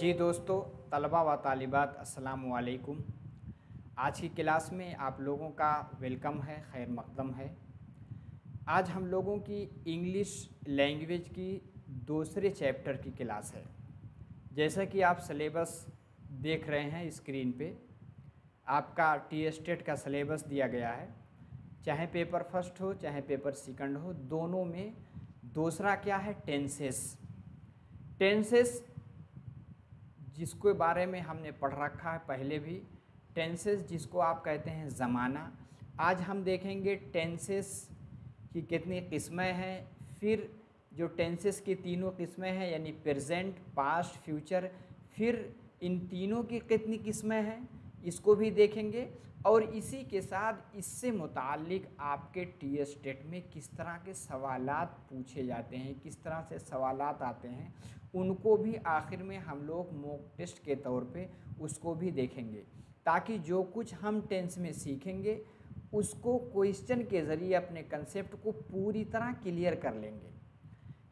जी दोस्तों, तलबा व तालिबात, अस्सलाम वालेकुम। आज की क्लास में आप लोगों का वेलकम है, खैर मकदम है। आज हम लोगों की इंग्लिश लैंग्वेज की दूसरे चैप्टर की क्लास है। जैसा कि आप सलेबस देख रहे हैं स्क्रीन पे, आपका टी स्टेट का सलेबस दिया गया है। चाहे पेपर फ़र्स्ट हो, चाहे पेपर सेकंड हो, दोनों में दूसरा क्या है? टेंसेस। टेंसेस जिसके बारे में हमने पढ़ रखा है पहले भी, टेंसेस जिसको आप कहते हैं ज़माना। आज हम देखेंगे टेंसेस की कितनी किस्में हैं, फिर जो टेंसेस की तीनों किस्में हैं, यानी प्रेजेंट, पास्ट, फ्यूचर, फिर इन तीनों की कितनी किस्में हैं, इसको भी देखेंगे। और इसी के साथ इससे मुतालिक आपके टी स्टेट में किस तरह के सवालात पूछे जाते हैं, किस तरह से सवालात आते हैं। उनको भी आखिर में हम लोग मॉक टेस्ट के तौर पे उसको भी देखेंगे। ताकि जो कुछ हम टेंस में सीखेंगे, उसको क्वेश्चन के ज़रिए अपने कंसेप्ट को पूरी तरह क्लियर कर लेंगे।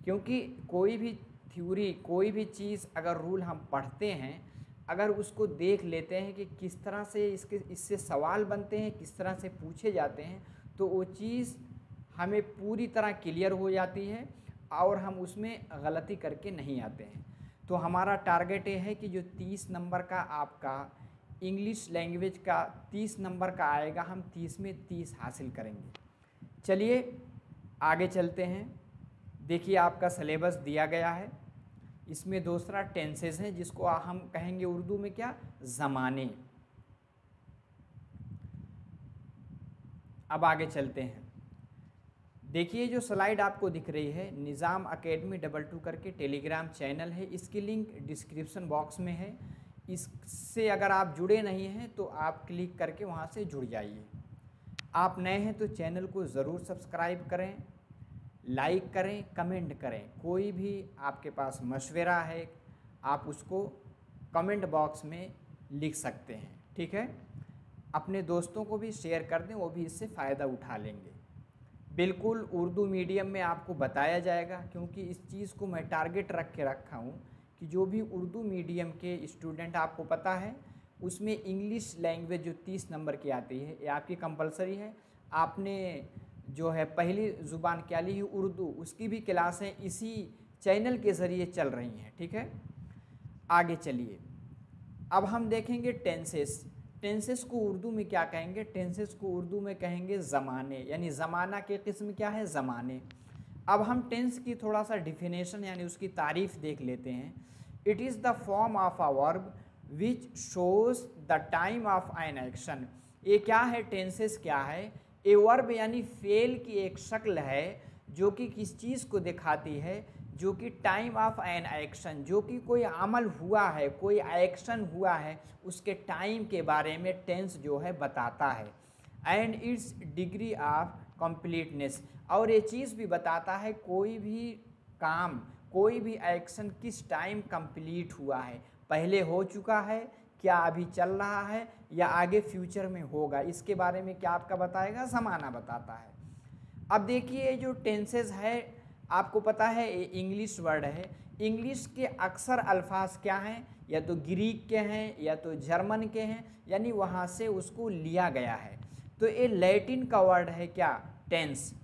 क्योंकि कोई भी थ्योरी कोई भी चीज़ अगर रूल हम पढ़ते हैं, अगर उसको देख लेते हैं कि किस तरह से इसके, इससे सवाल बनते हैं, किस तरह से पूछे जाते हैं तो वो चीज़ हमें पूरी तरह क्लियर हो जाती है। और हम उसमें गलती करके नहीं आते हैं। तो हमारा टारगेट ये है कि जो तीस नंबर का आपका इंग्लिश लैंग्वेज का तीस नंबर का आएगा, हम तीस में तीस हासिल करेंगे। चलिए, आगे चलते हैं। देखिए, आपका सलेबस दिया गया है। इसमें दूसरा टेंसेज है, जिसको हम कहेंगे उर्दू में क्या? ज़माने। अब आगे चलते हैं। देखिए, जो स्लाइड आपको दिख रही है, निज़ाम अकेडमी डबल टू करके टेलीग्राम चैनल है। इसकी लिंक डिस्क्रिप्शन बॉक्स में है। इससे अगर आप जुड़े नहीं हैं तो आप क्लिक करके वहाँ से जुड़ जाइए। आप नए हैं तो चैनल को ज़रूर सब्सक्राइब करें, लाइक करें, कमेंट करें। कोई भी आपके पास मशवरा है, आप उसको कमेंट बॉक्स में लिख सकते हैं, ठीक है? अपने दोस्तों को भी शेयर कर दें, वो भी इससे फ़ायदा उठा लेंगे। बिल्कुल उर्दू मीडियम में आपको बताया जाएगा, क्योंकि इस चीज़ को मैं टारगेट रख के रखा हूँ कि जो भी उर्दू मीडियम के स्टूडेंट आपको पता है, उसमें इंग्लिश लैंग्वेज जो तीस नंबर की आती है, ये आपकी कंपलसरी है। आपने जो है पहली ज़ुबान क्या ली है उर्दू, उसकी भी क्लासें इसी चैनल के ज़रिए चल रही हैं, ठीक है? आगे चलिए। अब हम देखेंगे टेंसेस। टेंसेस को उर्दू में क्या कहेंगे? टेंसेस को उर्दू में कहेंगे ज़माने, यानी ज़माना के किस्म क्या है? ज़माने। अब हम टेंस की थोड़ा सा डिफिनेशन यानी उसकी तारीफ़ देख लेते हैं। It is the form of a verb which shows the time of an action ये क्या है? टेंसेस क्या है? ए वर्ब यानी फेल की एक शक्ल है, जो कि किस चीज़ को दिखाती है? जो कि टाइम ऑफ़ एन एक्शन जो कि कोई अमल हुआ है, कोई एक्शन हुआ है, उसके टाइम के बारे में टेंस जो है बताता है। And its degree of completeness और ये चीज़ भी बताता है कोई भी काम, कोई भी एक्शन किस टाइम कंप्लीट हुआ है। पहले हो चुका है, क्या अभी चल रहा है, या आगे फ्यूचर में होगा। इसके बारे में क्या आपका बताएगा? ज़माना बताता है। अब देखिए जो टेंसेज है आपको पता है, ये इंग्लिश वर्ड है। इंग्लिश के अक्सर अल्फाज क्या हैं? या तो ग्रीक के हैं, या तो जर्मन के हैं, यानी वहाँ से उसको लिया गया है। तो ये लैटिन का वर्ड है क्या? टेंस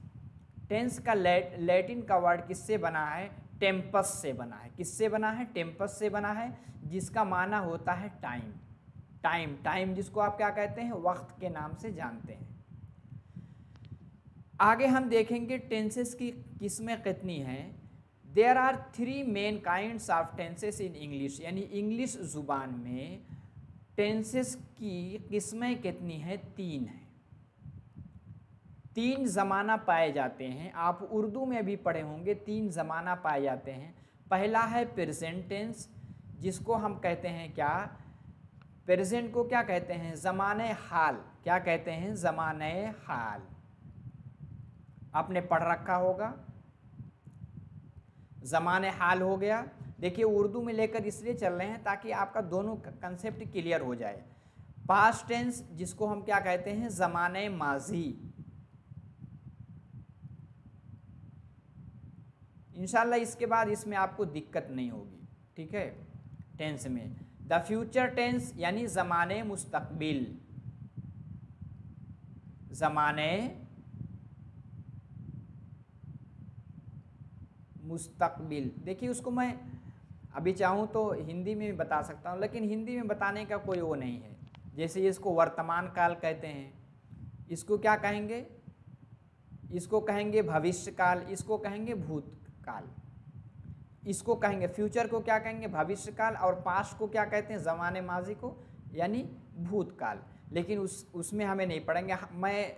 टेंस का लैट लैटिन का वर्ड किससे बना है? टेम्पस से बना है। किससे बना है? टेम्पस से बना है, जिसका माना होता है टाइम टाइम टाइम जिसको आप क्या कहते हैं? वक्त के नाम से जानते हैं। आगे हम देखेंगे टेंसेस की किस्में कितनी हैं। There are three main kinds of tenses in English यानी इंग्लिश ज़ुबान में टेंसेस की किस्में कितनी हैं? तीन हैं। तीन ज़माना पाए जाते हैं। आप उर्दू में भी पढ़े होंगे, तीन ज़माना पाए जाते हैं। पहला है प्रेजेंट टेंस जिसको हम कहते हैं क्या? प्रेजेंट को क्या कहते हैं? ज़माने हाल। क्या कहते हैं? ज़माने हाल। आपने पढ़ रखा होगा। ज़माने हाल हो गया। देखिए, उर्दू में लेकर इसलिए चल रहे हैं ताकि आपका दोनों कंसेप्ट क्लियर हो जाए। पास्ट टेंस जिसको हम क्या कहते हैं? ज़माने माजी। इंशाल्लाह इसके बाद इसमें आपको दिक्कत नहीं होगी। ठीक है? टेंस में। द फ्यूचर टेंस यानी ज़माने मुस्तकबिल। ज़माने मुस्तकबिल। देखिए, उसको मैं अभी चाहूँ तो हिंदी में भी बता सकता हूँ, लेकिन हिंदी में बताने का कोई वो नहीं है। जैसे इसको वर्तमान काल कहते हैं। इसको क्या कहेंगे? इसको कहेंगे भविष्य काल इसको कहेंगे भूतकाल। इसको कहेंगे, फ्यूचर को क्या कहेंगे? भविष्य काल और पास्ट को क्या कहते हैं? ज़माने माजी को, यानी भूतकाल। लेकिन उस, उसमें हमें नहीं पढ़ेंगे। मैं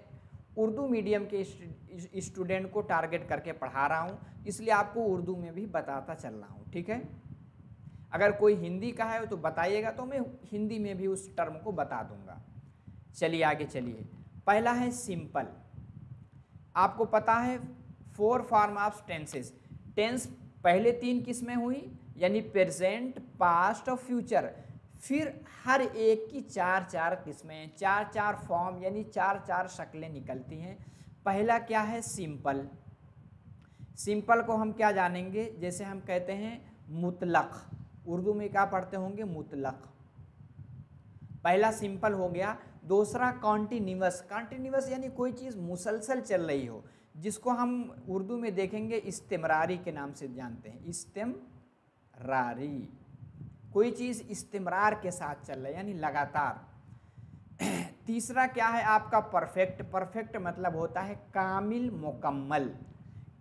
उर्दू मीडियम के स्टूडेंट को टारगेट करके पढ़ा रहा हूँ, इसलिए आपको उर्दू में भी बताता चल रहा हूँ, ठीक है? अगर कोई हिंदी का है तो बताइएगा तो मैं हिंदी में भी उस टर्म को बता दूँगा। चलिए आगे चलिए। पहला है सिंपल। आपको पता है four form of tenses. Tense पहले तीन किस्में हुई? यानी प्रेजेंट, पास्ट और फ्यूचर। फिर हर एक की चार चार किस्में, चार चार फॉर्म यानी चार चार शक्लें निकलती हैं। पहला क्या है? सिंपल सिंपल को हम क्या जानेंगे? जैसे हम कहते हैं, मुतलक। उर्दू में क्या पढ़ते होंगे? मुतलक। पहला सिंपल हो गया। दूसरा कॉन्टीन्यूस कॉन्टीन्यूस यानी कोई चीज़ मुसलसल चल रही हो, जिसको हम उर्दू में देखेंगे, इस्तेमरारी के नाम से जानते हैं। इस्तेमरारी। कोई चीज़ इस्तेमरार के साथ चल रहा है, यानी लगातार। तीसरा क्या है आपका परफेक्ट? परफेक्ट मतलब होता है कामिल मुकम्मल।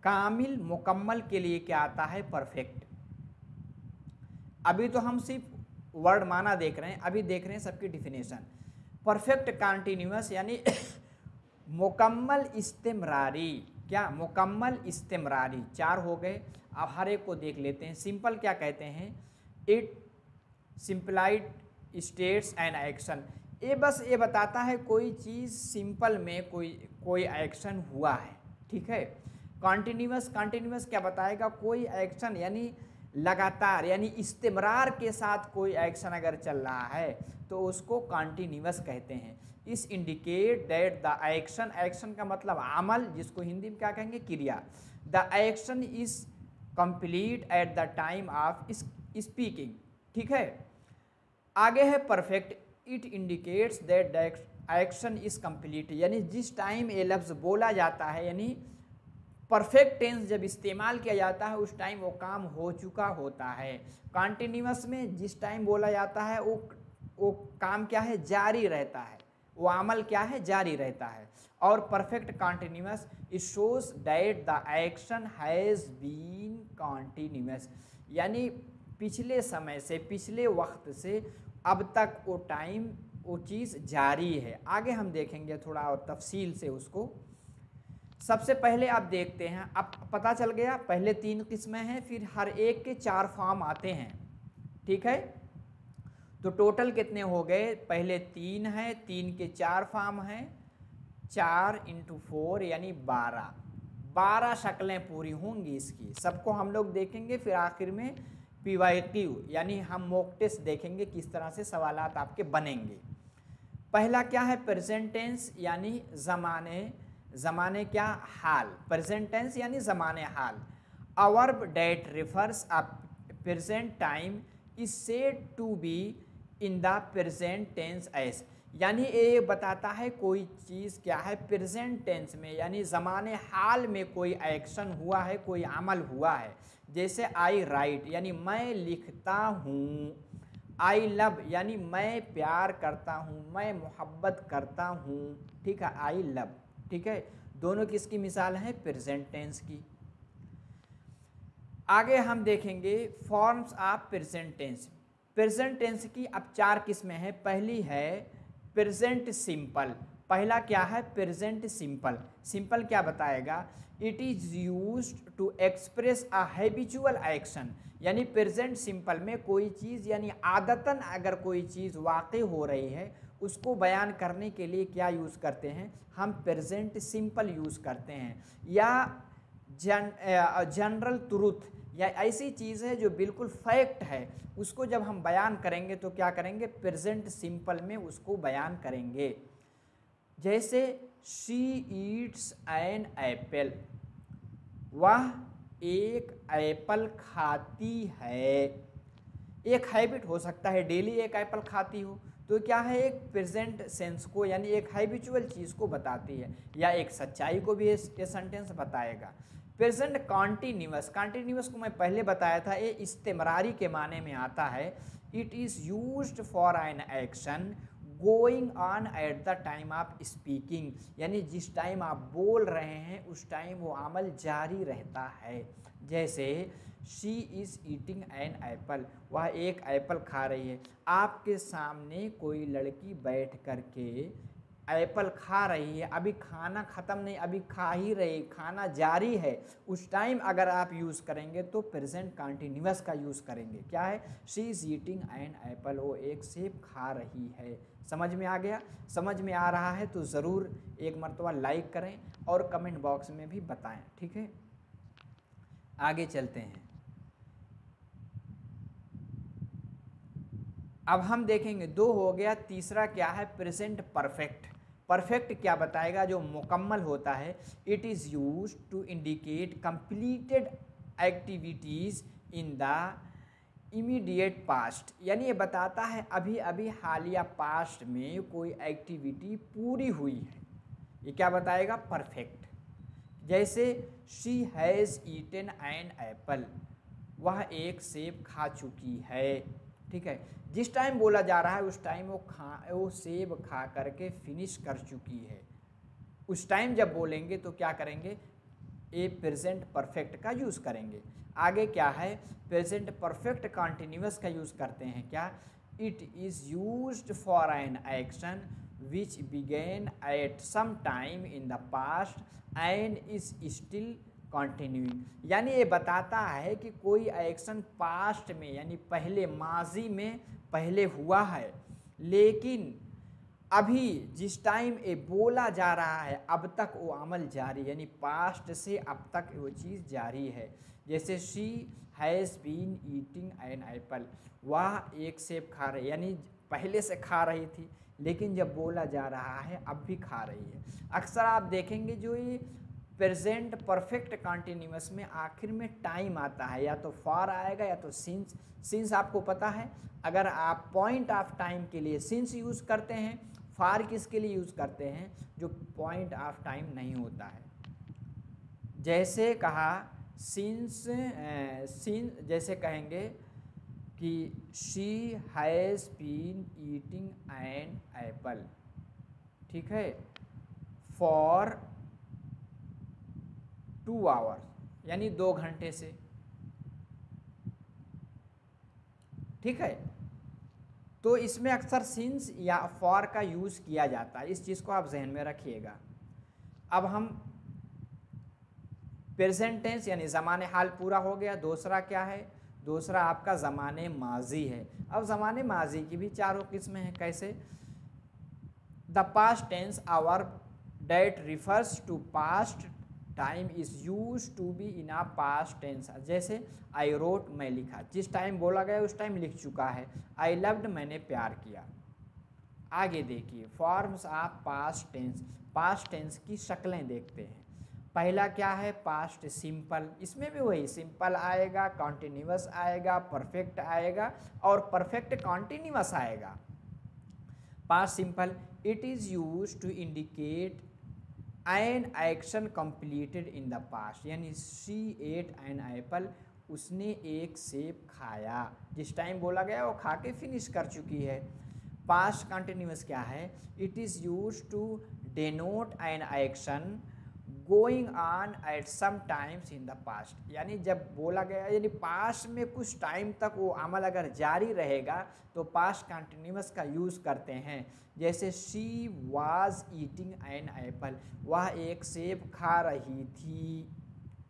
कामिल मुकम्मल के लिए क्या आता है? परफेक्ट। अभी तो हम सिर्फ़ वर्ड माना देख रहे हैं, अभी देख रहे हैं सबकी डिफिनेशन परफेक्ट कॉन्टीन्यूस यानी मुकम्मल इस्तेमरारी। क्या? मुकम्मल इस्तेमरारी। चार हो गए। अब हर एक को देख लेते हैं। सिंपल क्या कहते हैं? It simply states and action. ये बस ये बताता है कोई चीज़ सिंपल में कोई कोई एक्शन हुआ है, ठीक है? कॉन्टीन्यूस कॉन्टीन्यूस क्या बताएगा? कोई एक्शन यानी लगातार, यानी इस्तेमरार के साथ कोई एक्शन अगर चल रहा है तो उसको कॉन्टीन्यूस कहते हैं। इस indicate that the action action का मतलब अमल, जिसको हिंदी में क्या कहेंगे? क्रिया। The action is complete at the time of speaking. ठीक है? आगे है perfect it indicates that action is complete यानी जिस टाइम ये लफ्ज़ बोला जाता है, यानी परफेक्ट टेंस जब इस्तेमाल किया जाता है, उस टाइम वो काम हो चुका होता है। कॉन्टीन्यूस में जिस टाइम बोला जाता है, वो वो काम क्या है? जारी रहता है। वो अमल क्या है? जारी रहता है। और perfect continuous it shows that the action has been continuous यानी पिछले समय से, पिछले वक्त से अब तक वो टाइम वो चीज़ जारी है। आगे हम देखेंगे थोड़ा और तफसील से उसको। सबसे पहले आप देखते हैं, अब पता चल गया, पहले तीन किस्में हैं, फिर हर एक के चार फॉर्म आते हैं। ठीक है? तो टोटल कितने हो गए? पहले तीन हैं, तीन के चार फॉर्म हैं। चार इंटू फोर यानी बारह। बारह शक्लें पूरी होंगी इसकी। सबको हम लोग देखेंगे, फिर आखिर में क्यू यानी हम मोक टेस्ट देखेंगे किस तरह से सवाल आपके बनेंगे। पहला क्या है? प्रेजेंट टेंस यानी ज़माने ज़माने क्या हाल? प्रेजेंट टेंस यानी ज़माने हाल। A verb that refers a present time is said to be in the present tense as यानी ये बताता है कोई चीज़ क्या है प्रेजेंट टेंस में, यानी ज़माने हाल में कोई एक्शन हुआ है, कोई अमल हुआ है। जैसे आई राइट यानी मैं लिखता हूँ आई लव यानी मैं प्यार करता हूँ, मैं मोहब्बत करता हूँ, ठीक है? आई लव ठीक है? दोनों किसकी मिसाल है? प्रेजेंट टेंस की। आगे हम देखेंगे forms of present tense present tense की अब चार किस्में हैं? पहली है प्रेजेंट सिंपल पहला क्या है? प्रेजेंट सिंपल सिंपल क्या बताएगा? It is use to express a habitual action यानी प्रेजेंट सिंपल में कोई चीज़, यानी आदतन अगर कोई चीज़ वाक़ हो रही है, उसको बयान करने के लिए क्या यूज़ करते हैं? हम प्रेजेंट सिंपल यूज़ करते हैं। या जन जनरल तुरुथ या ऐसी चीज़ है जो बिल्कुल फैक्ट है, उसको जब हम बयान करेंगे तो क्या करेंगे? प्रेजेंट सिंपल में उसको बयान करेंगे। जैसे शी ईट्स एन एप्पल वह एक एप्पल खाती है। एक हैबिट हो सकता है। डेली एक एप्पल खाती हो। तो क्या है? एक प्रेजेंट सेंस को, यानी एक हैबिचुअल चीज़ को बताती है। या एक सच्चाई को भी ये सेंटेंस बताएगा। प्रेजेंट कॉन्टीन्यूस कॉन्टीन्यूस को मैं पहले बताया था, ये इस्तेमरारी के माने में आता है। It is use for an action going on at the time of speaking यानी जिस टाइम आप बोल रहे हैं, उस टाइम वो अमल जारी रहता है। जैसे she is eating an apple वह एक एप्पल खा रही है। आपके सामने कोई लड़की बैठ करके एप्पल खा रही है, अभी खाना ख़त्म नहीं, अभी खा ही रही, खाना जारी है, उस टाइम अगर आप यूज़ करेंगे तो प्रेजेंट कंटिन्यूस का यूज़ करेंगे। क्या है? She is eating an apple, वो एक सेब खा रही है। समझ में आ गया? समझ में आ रहा है तो ज़रूर एक मरतबा लाइक करें और कमेंट बॉक्स में भी बताएँ, ठीक है? आगे चलते हैं। अब हम देखेंगे, दो हो गया, तीसरा क्या है? Present perfect. परफेक्ट क्या बताएगा, जो मुकम्मल होता है it is use to indicate completed activities in the immediate past यानी ये बताता है अभी अभी हालिया पास्ट में कोई एक्टिविटी पूरी हुई है। ये क्या बताएगा? परफेक्ट जैसे she has eaten an apple वह एक सेब खा चुकी है। ठीक है? जिस टाइम बोला जा रहा है, उस टाइम वो खा, वो सेब खा करके फिनिश कर चुकी है। उस टाइम जब बोलेंगे तो क्या करेंगे? ए प्रेजेंट परफेक्ट का यूज़ करेंगे। आगे क्या है? प्रेजेंट परफेक्ट कॉन्टिन्यूस का यूज़ करते हैं। क्या? It is use for an action which began at some time in the past and is still continuing यानी ये बताता है कि कोई एक्शन पास्ट में, यानी पहले माजी में, पहले हुआ है। लेकिन अभी जिस टाइम ये बोला जा रहा है, अब तक वो अमल जारी, यानी पास्ट से अब तक वो चीज़ जारी है। जैसे she has been eating an apple वह एक सेब खा रही, यानी पहले से खा रही थी, लेकिन जब बोला जा रहा है, अब भी खा रही है। अक्सर आप देखेंगे जो ये प्रेजेंट परफेक्ट कॉन्टीन्यूस में आखिर में टाइम आता है। या तो फॉर आएगा या तो सिंस सिंस आपको पता है। अगर आप पॉइंट ऑफ़ टाइम के लिए सिंस यूज़ करते हैं फार किसके लिए यूज़ करते हैं? जो पॉइंट ऑफ़ टाइम नहीं होता है। जैसे कहा सिंस सिंस जैसे कहेंगे कि she has been eating an apple ठीक है? फॉर टू आवर यानी दो घंटे से। ठीक है? तो इसमें अक्सर सिंस या फॉर का यूज़ किया जाता है। इस चीज़ को आप जहन में रखिएगा। अब हम प्रेजेंट टेंस यानी ज़माने हाल पूरा हो गया। दूसरा क्या है? दूसरा आपका ज़माने माजी है। अब ज़माने माजी की भी चारों किस्में हैं। कैसे? The past tense a verb that refers to past time is use to be in a past tense जैसे आई रोट मैं लिखा। जिस टाइम बोला गया, उस टाइम लिख चुका है। आई लव्ड मैंने प्यार किया। आगे देखिए forms of past tense past tense की शक्लें देखते हैं। पहला क्या है? पास्ट सिंपल इसमें भी वही सिंपल आएगा कॉन्टीन्यूस आएगा परफेक्ट आएगा और परफेक्ट कॉन्टीन्यूस आएगा। Past simple it is use to indicate an action completed in the past यानी सी एट एन एप्पल उसने एक सेब खाया। जिस टाइम बोला गया, वो खा के फिनिश कर चुकी है। पास्ट कंटिन्यूस क्या है? It is use to denote an action going on at some times in the past यानी जब बोला गया, यानी पास्ट में कुछ टाइम तक वो अमल अगर जारी रहेगा तो पास्ट कंटिन्यूस का यूज़ करते हैं। जैसे she was eating an apple वह एक सेब खा रही थी।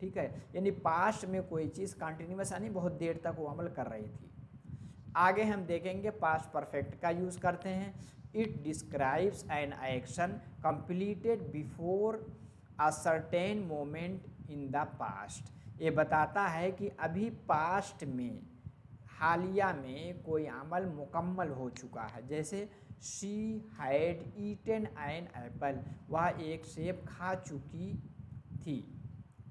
ठीक है? यानी पास्ट में कोई चीज़ कंटिन्यूस यानी बहुत देर तक वो अमल कर रही थी। आगे हम देखेंगे पास्ट परफेक्ट का यूज़ करते हैं। It describes an action completed before a certain moment in the past ये बताता है कि अभी पास्ट में, हालिया में कोई अमल मुकम्मल हो चुका है। जैसे she had eaten an apple वह एक सेब खा चुकी थी।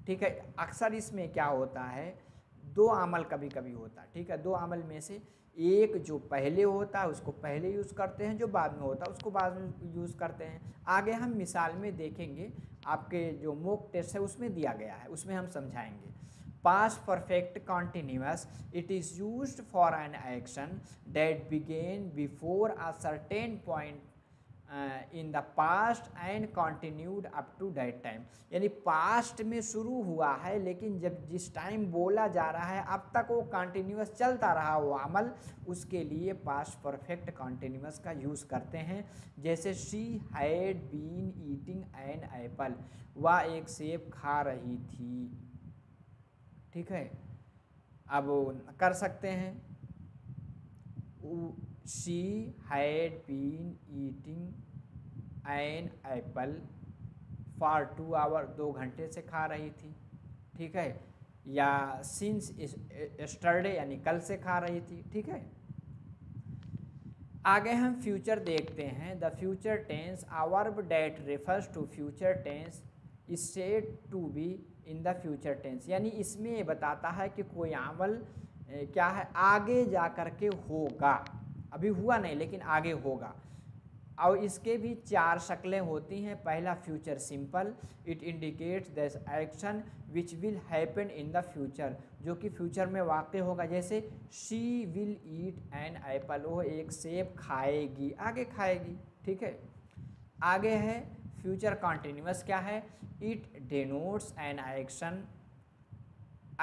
ठीक है? अक्सर इसमें क्या होता है? दो अमल कभी कभी होता है। ठीक है? दो अमल में से एक जो पहले होता है, उसको पहले यूज़ करते हैं, जो बाद में होता है, उसको बाद में यूज़ करते हैं। आगे हम मिसाल में देखेंगे। आपके जो मोक टेस्ट है, उसमें दिया गया है, उसमें हम समझाएँगे। Past perfect continuous it is use for an action that began before a certain point in the past and continued up to that time यानी पास्ट में शुरू हुआ है, लेकिन जब जिस टाइम बोला जा रहा है, अब तक वो कंटिन्यूस चलता रहा वो अमल, उसके लिए पास्ट परफेक्ट कंटिन्यूस का यूज़ करते हैं। जैसे she had been eating an apple वह एक सेब खा रही थी। ठीक है? अब कर सकते हैं। She had been eating an apple for two hour दो घंटे से खा रही थी, ठीक है? या सिंस स्टरडे यानी कल से खा रही थी, ठीक है? आगे हम फ्यूचर देखते हैं। The future tense a verb that refers to future tense said to be in the future tense यानी इसमें बताता है कि कोई अमल क्या है? आगे जा कर के होगा। अभी हुआ नहीं, लेकिन आगे होगा। और इसके भी चार शक्लें होती हैं। पहला, future simple. It indicates this action which will happen in the future जो कि फ्यूचर में वाक़ होगा। जैसे she will eat an apple वो एक सेब खाएगी, आगे खाएगी, ठीक है? आगे है फ्यूचर कॉन्टिन्यूस क्या है? It denotes an action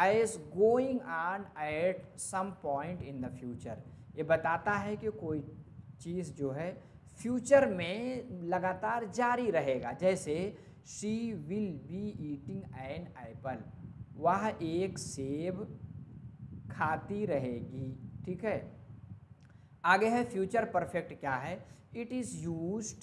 as going on at some point in the future ये बताता है कि कोई चीज़ जो है फ्यूचर में लगातार जारी रहेगा। जैसे she will be eating an apple वह एक सेब खाती रहेगी, ठीक है? आगे है फ्यूचर परफेक्ट क्या है? It is use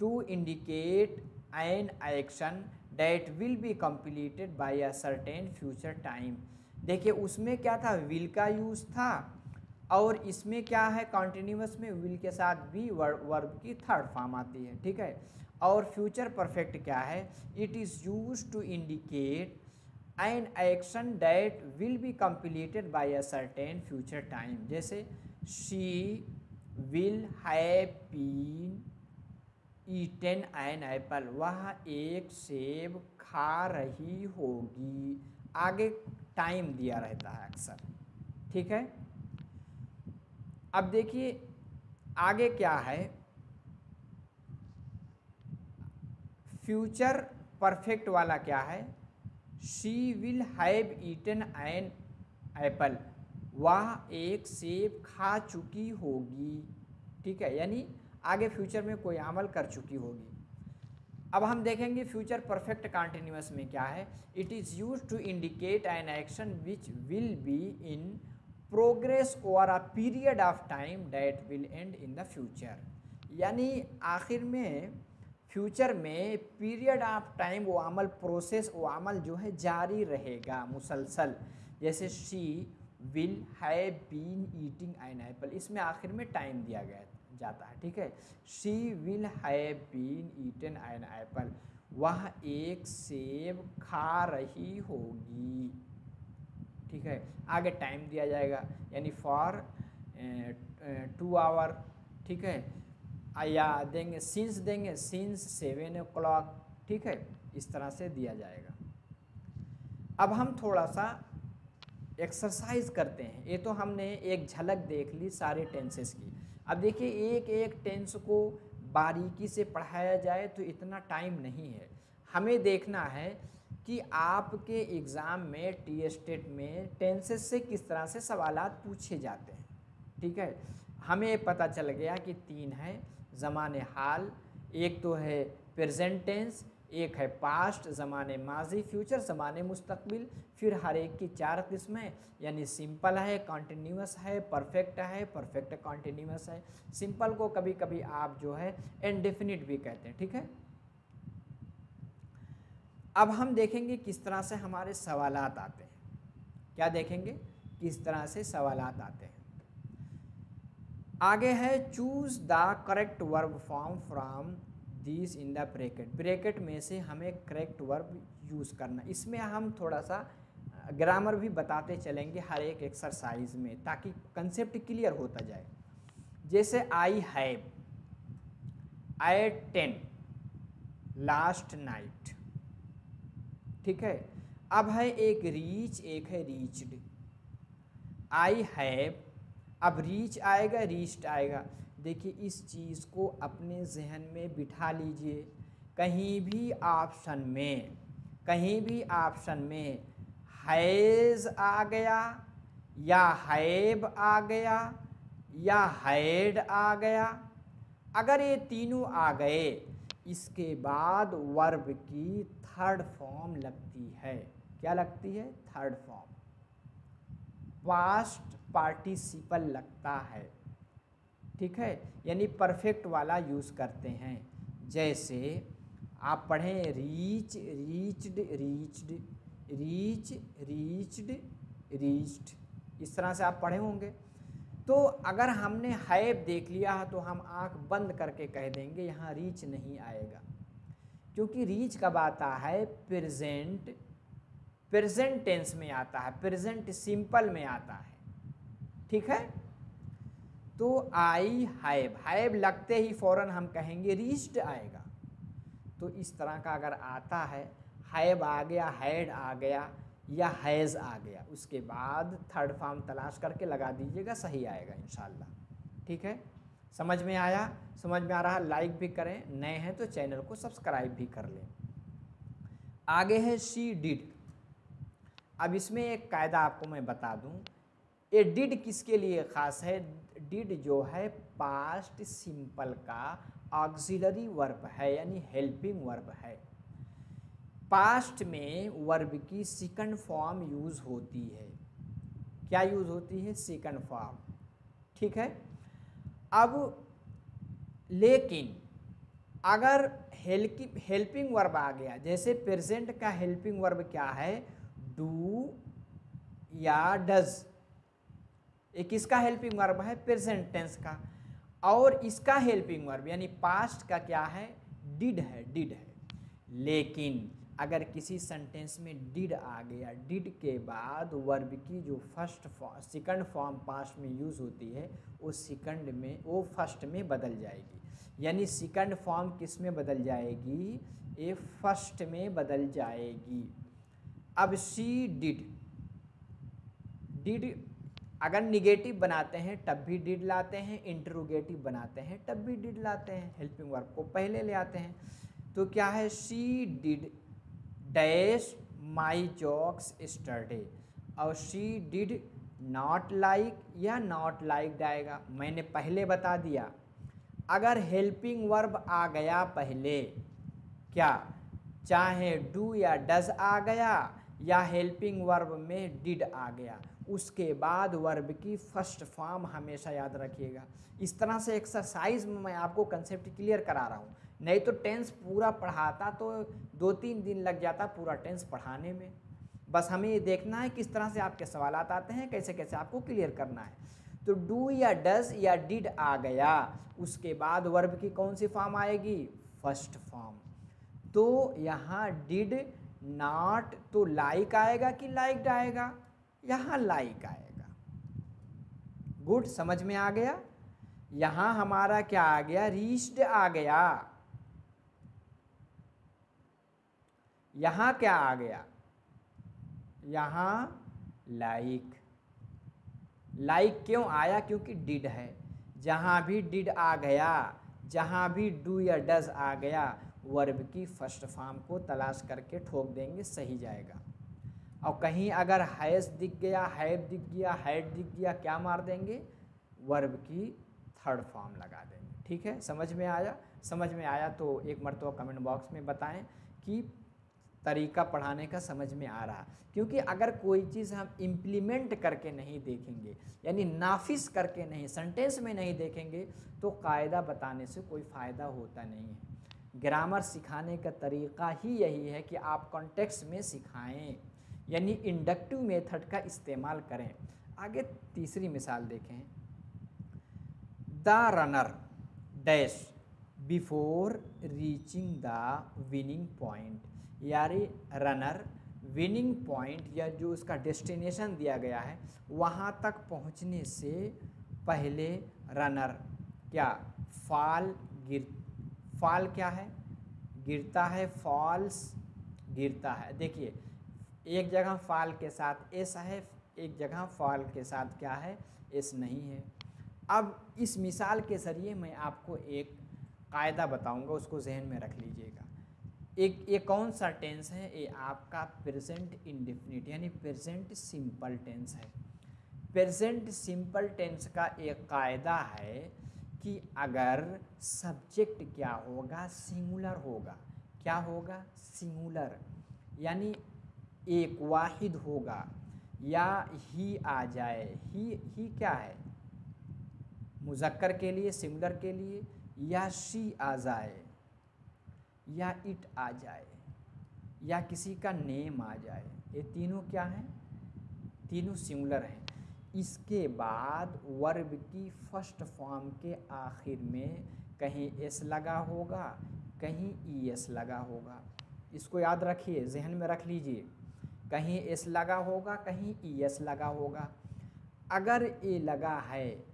to indicate an action that will be completed by a certain future time देखिए, उसमें क्या था? विल का यूज़ था। और इसमें क्या है कॉन्टिन्यूस में विल के साथ भी वर्ब की थर्ड फॉर्म आती है, ठीक है? और फ्यूचर परफेक्ट क्या है? It is use to indicate an action that will be completed by a certain future time जैसे she will have been eaten an apple वह एक सेब खा रही होगी। आगे टाइम दिया रहता है अक्सर, ठीक है? अब देखिए, आगे क्या है? फ्यूचर परफेक्ट वाला क्या है? She will have eaten an apple. वह एक सेब खा चुकी होगी। ठीक है, यानी आगे फ्यूचर में कोई अमल कर चुकी होगी। अब हम देखेंगे फ्यूचर परफेक्ट कॉन्टिन्यूस में क्या है। It is use to indicate an action which will be in progress over a period of time that will end in the future यानी आखिर में फ्यूचर में पीरियड ऑफ़ टाइम वो अमल प्रोसेस वो अमल जो है जारी रहेगा, मुसलसल। जैसे she will have been eating an apple इसमें आखिर में टाइम दिया गया जाता है, ठीक है? She will have been eaten an apple वह एक सेब खा रही होगी। ठीक है? आगे टाइम दिया जाएगा। यानी फॉर टू आवर ठीक है? या देंगे सिंस देंगे सिंस सेवन ओ क्लॉक ठीक है? इस तरह से दिया जाएगा। अब हम थोड़ा सा एक्सरसाइज करते हैं। ये तो हमने एक झलक देख ली सारे टेंसेस की। अब देखिए एक एक टेंस को बारीकी से पढ़ाया जाए तो इतना टाइम नहीं है। हमें देखना है कि आपके एग्ज़ाम में टी स्टेट में टेंसेस से किस तरह से सवाल पूछे जाते हैं, ठीक है? हमें पता चल गया कि तीन है, ज़मान हाल, एक तो है प्रेजेंट टेंस, एक है पास्ट, ज़माने माजी, फ्यूचर, ज़माने मुस्तकबिल, फिर हर एक की चार किस्में, यानी सिंपल है कॉन्टीन्यूस है, परफेक्ट है, परफेक्ट कॉन्टीन्यूस है। सिंपल को कभी कभी आप जो है इनडेफिनिट भी कहते हैं, ठीक है? अब हम देखेंगे किस तरह से हमारे सवाल आते हैं। क्या देखेंगे? किस तरह से सवाल आते हैं। आगे है choose the correct verb form from this in the bracket bracket में से हमें करेक्ट वर्ब यूज़ करना। इसमें हम थोड़ा सा ग्रामर भी बताते चलेंगे हर एक एक्सरसाइज में, ताकि कंसेप्ट क्लियर होता जाए। जैसे I have eaten last night ठीक है? अब है एक रीच एक है रीच्ड आई हैव अब रीच आएगा रीच्ड आएगा. देखिए, इस चीज़ को अपने जहन में बिठा लीजिए। कहीं भी ऑप्शन में, कहीं भी ऑप्शन में हैज़ आ गया, या हैब आ गया, या हैड आ गया. अगर ये तीनों आ गए इसके बाद वर्ब की थर्ड फॉर्म लगती है। क्या लगती है? थर्ड फॉर्म पास्ट पार्टिसिपल लगता है। ठीक है? यानी परफेक्ट वाला यूज़ करते हैं। जैसे आप पढ़ें reach reached reached reach reached reached इस तरह से आप पढ़े होंगे। तो अगर हमने हैब देख लिया है तो हम आँख बंद करके कह देंगे यहाँ रीच नहीं आएगा। क्योंकि रीच कब आता है? प्रेजेंट प्रेजेंट टेंस में आता है प्रेजेंट सिंपल में आता है। ठीक है? तो आई हैब हैव लगते ही फ़ौरन हम कहेंगे रीच्ड आएगा। तो इस तरह का अगर आता है, हैब आ गया हैड आ गया या हैज़ आ गया, उसके बाद थर्ड फॉर्म तलाश करके लगा दीजिएगा, सही आएगा इन ठीक है? समझ में आया? समझ में आ रहा? लाइक भी करें, नए हैं तो चैनल को सब्सक्राइब भी कर लें। आगे है शी डिड अब इसमें एक कायदा आपको मैं बता दूँ, ये डिड किसके लिए ख़ास है? डिड जो है पास्ट सिंपल का ऑक्सिलरी वर्ब है, यानी हेल्पिंग वर्ब है। पास्ट में वर्ब की सेकंड फॉर्म यूज़ होती है। क्या यूज़ होती है? सेकंड फॉर्म ठीक है? अब लेकिन अगर हेल्पिंग वर्ब आ गया, जैसे प्रेजेंट का हेल्पिंग वर्ब क्या है? डू या डज एक किसका हेल्पिंग वर्ब है? प्रेजेंट टेंस का। और इसका हेल्पिंग वर्ब यानी पास्ट का क्या है? डिड है डिड है। लेकिन अगर किसी सेंटेंस में डिड आ गया डिड के बाद वर्ब की जो फ़र्स्ट सेकंड फॉर्म पास्ट में यूज़ होती है वो सेकंड में, वो फ़र्स्ट में बदल जाएगी। यानी सेकंड फॉर्म किसमें बदल जाएगी? ये फ़र्स्ट में बदल जाएगी। अब सी डिड डिड अगर निगेटिव बनाते हैं, तब भी डिड लाते हैं इंटरोगेटिव बनाते हैं, तब भी डिड लाते हैं। हेल्पिंग वर्ब को पहले ले आते हैं। तो क्या है? She did dash my jokes yesterday और शी डिड नॉट लाइक या नॉट लाइक आएगा मैंने पहले बता दिया। अगर हेल्पिंग वर्ब आ गया पहले, क्या? चाहे डू या डज आ गया, या हेल्पिंग वर्ब में डिड आ गया, उसके बाद वर्ब की फ़र्स्ट फॉर्म हमेशा याद रखिएगा। इस तरह से एक्सरसाइज में मैं आपको कंसेप्ट क्लियर करा रहा हूँ। नहीं तो टेंस पूरा पढ़ाता तो दो तीन दिन लग जाता पूरा टेंस पढ़ाने में। बस हमें ये देखना है किस तरह से आपके सवाल आते हैं, कैसे कैसे आपको क्लियर करना है। तो डू या डज या डिड आ गया, उसके बाद वर्ब की कौन सी फॉर्म आएगी? फ़र्स्ट फॉर्म तो यहाँ डिड नॉट तो लाइक आएगा कि लाइक्ड आएगा? यहाँ लाइक आएगा। गुड समझ में आ गया? यहाँ हमारा क्या आ गया? रीच्ड आ गया। यहाँ क्या आ गया? यहाँ लाइक लाइक क्यों आया? क्योंकि डिड है। जहाँ भी डिड आ गया, जहाँ भी डू या डज आ गया वर्ब की फ़र्स्ट फॉर्म को तलाश करके ठोक देंगे, सही जाएगा। और कहीं अगर हैस दिख गया हैब दिख गया हैड दिख गया, क्या मार देंगे? वर्ब की थर्ड फॉर्म लगा देंगे। ठीक है? समझ में आया? समझ में आया तो एक मरतबा कमेंट बॉक्स में बताएँ कि तरीका पढ़ाने का समझ में आ रहा। क्योंकि अगर कोई चीज़ हम इम्प्लीमेंट करके नहीं देखेंगे, यानी नाफिस करके नहीं सेंटेंस में नहीं देखेंगे तो कायदा बताने से कोई फ़ायदा होता नहीं है। ग्रामर सिखाने का तरीक़ा ही यही है कि आप कॉन्टेक्स्ट में सिखाएँ, यानी इंडक्टिव मेथड का इस्तेमाल करें। आगे तीसरी मिसाल देखें। The runner dash before reaching the winning point. यानी रनर विनिंग पॉइंट या जो उसका डेस्टिनेशन दिया गया है, वहाँ तक पहुँचने से पहले रनर क्या? फॉल गिर फॉल क्या है? गिरता है फॉल्स गिरता है। देखिए, एक जगह फॉल के साथ एस है, एक जगह फॉल के साथ क्या है? एस नहीं है। अब इस मिसाल के ज़रिए मैं आपको एक कायदा बताऊँगा, उसको जहन में रख लीजिएगा। एक ये कौन सा टेंस है? ये आपका प्रेजेंट इंडिफिनिट यानी प्रेजेंट सिंपल टेंस है। प्रेजेंट सिंपल टेंस का एक कायदा है कि अगर सब्जेक्ट क्या होगा? सिंगुलर होगा। क्या होगा? सिंगुलर यानी एक वाहिद होगा। या ही आ जाए। ही ही क्या है? मुजक्कर के लिए सिंगुलर के लिए, या शी आ जाए। या इट आ जाए, या किसी का नेम आ जाए, ये तीनों क्या हैं? तीनों सिंगुलर हैं। इसके बाद वर्ब की फ़र्स्ट फॉर्म के आखिर में कहीं एस लगा होगा, कहीं ई एस लगा होगा। इसको याद रखिए, जहन में रख लीजिए। कहीं एस लगा होगा, कहीं ई एस लगा होगा। अगर ए लगा है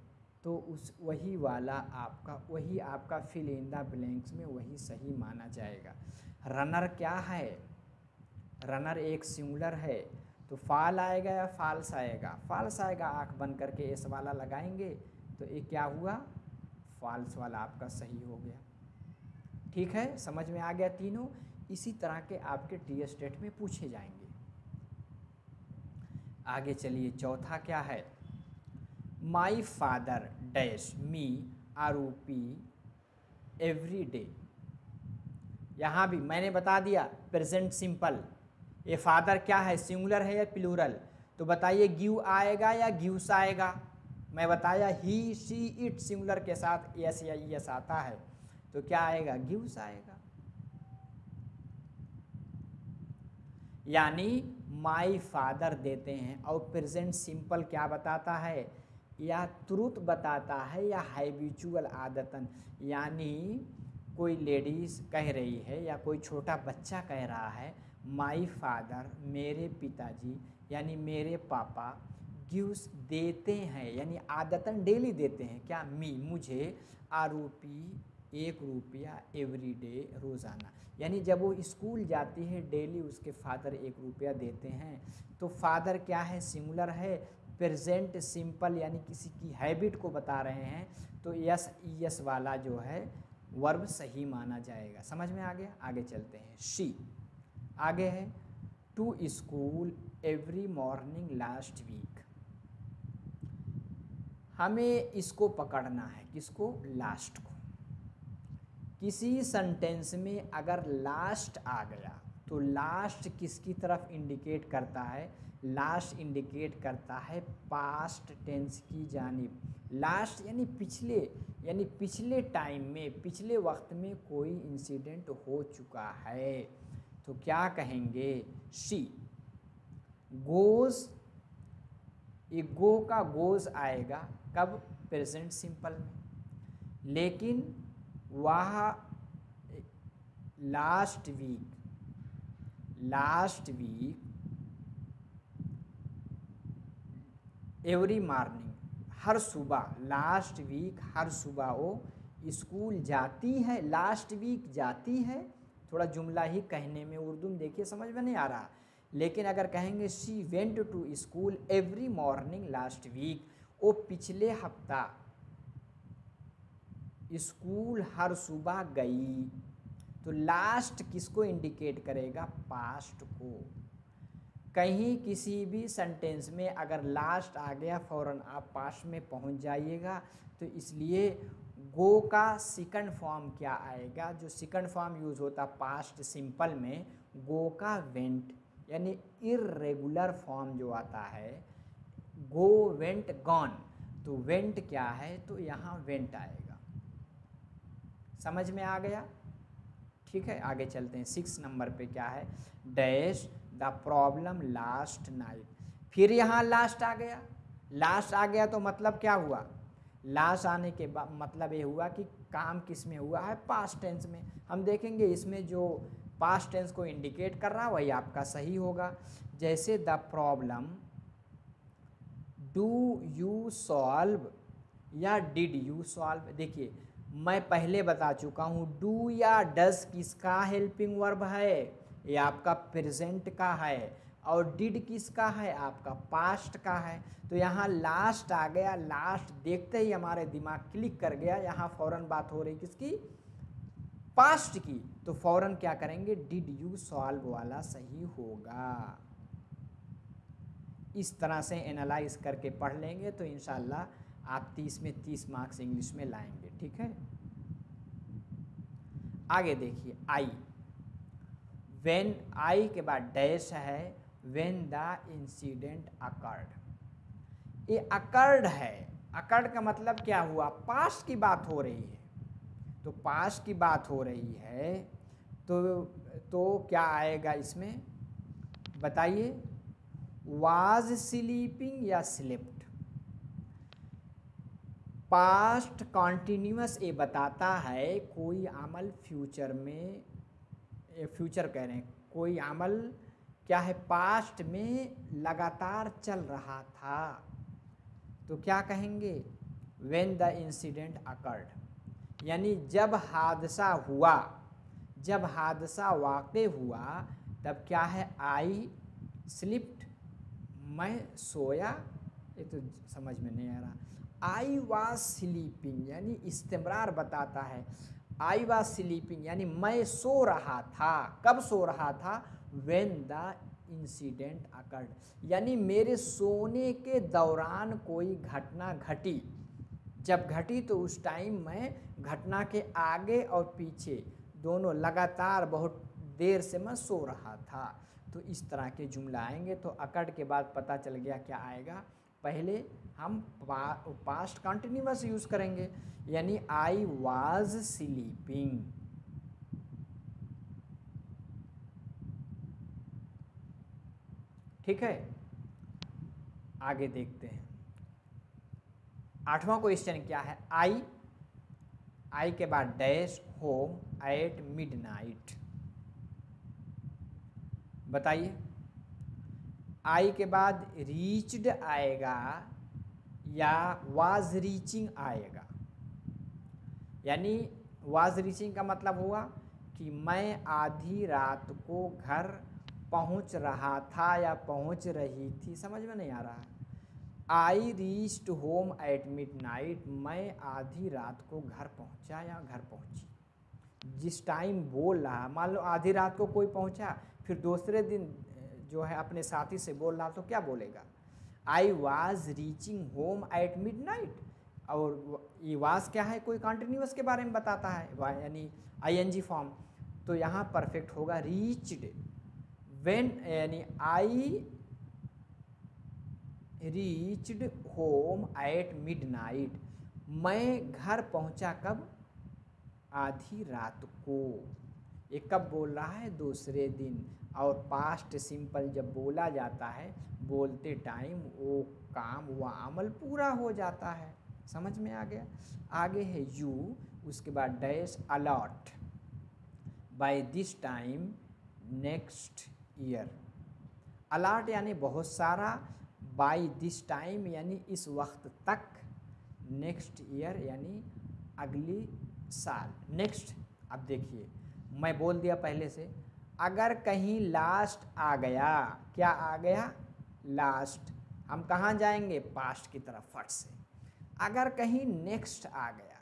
तो उस वही वाला आपका, वही आपका फिल इन द ब्लैंक्स में वही सही माना जाएगा। रनर क्या है? रनर एक सिंगुलर है। तो फाल आएगा या फाल्स आएगा? फाल्स आएगा, आँख बंद करके एस वाला लगाएँगे तो ये क्या हुआ? फाल्स वाला आपका सही हो गया। ठीक है? समझ में आ गया तीनों? इसी तरह के आपके टी स्टेट में पूछे जाएँगे। आगे चलिए, चौथा क्या है? माई फादर डैश मी आरोपी एवरी डे यहाँ भी मैंने बता दिया प्रेजेंट सिंपल ये फादर क्या है? सिंगुलर है या प्लूरल तो बताइए गिव आएगा या गिव्स आएगा? मैं बताया ही सी इट सिंगुलर के साथ यस या यस आता है। तो क्या आएगा? गिव्स आएगा। यानी माई फादर देते हैं और प्रेजेंट सिंपल क्या बताता है? या तुरंत बताता है या हैबिचुअल आदतन, यानी कोई लेडीज़ कह रही है या कोई छोटा बच्चा कह रहा है माई फादर मेरे पिताजी, यानी मेरे पापा गिव्स देते हैं, यानी आदतन डेली देते हैं, क्या मी मुझे आरोपी एक रुपया एवरी डे रोज़ाना. यानी जब वो स्कूल जाती है डेली उसके फादर एक रुपया देते हैं तो फादर क्या है सिंगुलर है? प्रेजेंट सिंपल यानी किसी की हैबिट को बता रहे हैं तो यस यस वाला जो है वर्ब सही माना जाएगा। समझ में आ गया? आगे चलते हैं। शी आगे है। To school every morning last week हमें इसको पकड़ना है, किसको? लास्ट को। किसी सेंटेंस में अगर लास्ट आ गया तो लास्ट किसकी तरफ़ इंडिकेट करता है? लास्ट इंडिकेट करता है पास्ट टेंस की जानब। लास्ट यानी पिछले यानी पिछले टाइम में, पिछले वक्त में कोई इंसिडेंट हो चुका है। तो क्या कहेंगे? शी गोज ये गो का गोज आएगा, कब? प्रेजेंट सिंपल में। लेकिन वह last week last week every morning हर सुबह लास्ट वीक हर सुबह वो स्कूल जाती है लास्ट वीक जाती है। थोड़ा जुमला ही कहने में उर्दू में देखिए, समझ में नहीं आ रहा। लेकिन अगर कहेंगे she went to school every morning last week वो पिछले हफ़्ता स्कूल हर सुबह गई। तो लास्ट किसको इंडिकेट करेगा? पास्ट को। कहीं किसी भी सेंटेंस में अगर लास्ट आ गया, फ़ौरन आप पास्ट में पहुँच जाइएगा। तो इसलिए गो का सेकंड फॉर्म क्या आएगा? जो सेकंड फॉर्म यूज़ होता पास्ट सिंपल में गो का वेंट यानी इरेगुलर फॉर्म जो आता है गो वेंट गॉन तो वेंट क्या है? तो यहाँ वेंट आएगा। समझ में आ गया? ठीक है, आगे चलते हैं। सिक्स नंबर पे क्या है? Dash the problem last night. फिर यहाँ लास्ट आ गया। लास्ट आ गया तो मतलब क्या हुआ? लास्ट आने के बाद मतलब ये हुआ कि काम किसमें हुआ है? पास्ट टेंस में। हम देखेंगे इसमें जो पास्ट टेंस को इंडिकेट कर रहा है वही आपका सही होगा। जैसे the problem, do you solve या डिड यू सॉल्व? देखिए, मैं पहले बता चुका हूँ, डू या डज किसका हेल्पिंग वर्ब है? ये आपका प्रेजेंट का है और डिड किसका है? आपका पास्ट का है। तो यहाँ लास्ट आ गया। लास्ट देखते ही हमारे दिमाग क्लिक कर गया। यहाँ फ़ौरन बात हो रही किसकी? पास्ट की। तो फ़ौरन क्या करेंगे? डिड यू सॉल्व वाला सही होगा? इस तरह से एनालाइज करके पढ़ लेंगे तो इनशाला आप तीस में तीस मार्क्स इंग्लिश में लाएँगे। ठीक है? आगे देखिए। आई वेन आई के बाद डैश है वेन द इंसिडेंट अकर्ड ये अकर्ड है. अकर्ड का मतलब क्या हुआ? पास्ट की बात हो रही है. तो पास्ट की बात हो रही है तो तो क्या आएगा इसमें? बताइए. वाज स्लीपिंग या स्लिप्ट पास्ट कॉन्टिन्यूस ये बताता है कोई अमल फ्यूचर में फ्यूचर कह रहे हैं। कोई अमल क्या है? पास्ट में लगातार चल रहा था। तो क्या कहेंगे? वेन द इंसिडेंट अकर्ड यानी जब हादसा हुआ, जब हादसा वाक़ हुआ, तब क्या है? आई स्लिप्ट मैं सोया। ये तो समझ में नहीं आ रहा। आई वॉज़ स्लीपिंग यानी इस्तेमरार बताता है। आई वॉज़ स्लीपिंग यानी मैं सो रहा था। कब सो रहा था? वेन द इंसिडेंट अकर्ड यानी मेरे सोने के दौरान कोई घटना घटी। जब घटी तो उस टाइम मैं घटना के आगे और पीछे दोनों लगातार बहुत देर से मैं सो रहा था। तो इस तरह के जुमला आएँगे तो अकड़ के बाद पता चल गया क्या आएगा। पहले हम पास्ट कंटिन्यूस यूज़ करेंगे, यानी आई वाज स्लीपिंग ठीक है? आगे देखते हैं। आठवां क्वेश्चन क्या है? आई आई के बाद डैश होम एट मिडनाइट बताइए। आई के बाद रीच्ड आएगा या वाज रीचिंग आएगा। यानी वाज रीचिंग का मतलब हुआ कि मैं आधी रात को घर पहुँच रहा था या पहुँच रही थी, समझ में नहीं आ रहा। है I reached home at midnight मैं आधी रात को घर पहुँचा या घर पहुँची। जिस टाइम बोल रहा, मान लो आधी रात को कोई पहुँचा, फिर दूसरे दिन, जो है अपने साथी से बोल रहा तो क्या बोलेगा? I was reaching home at midnight और ये वाज क्या है? कोई कॉन्टिन्यूस के बारे में बताता है? यानी आई एन जी फॉर्म तो यहाँ परफेक्ट होगा रीच्ड वेन यानी I reached home at midnight मैं घर पहुँचा कब? आधी रात को। ये कब बोल रहा है? दूसरे दिन। और पास्ट सिंपल जब बोला जाता है, बोलते टाइम वो काम, वो अमल पूरा हो जाता है। समझ में आ गया? आगे है यू उसके बाद dash a lot by this time next year a lot यानी बहुत सारा बाय दिस टाइम यानी इस वक्त तक नेक्स्ट ईयर यानी अगली साल। नेक्स्ट अब देखिए, मैं बोल दिया पहले से। अगर कहीं लास्ट आ गया, क्या आ गया? लास्ट हम कहाँ जाएँगे? पास्ट की तरफ़, फट से। अगर कहीं नेक्स्ट आ गया,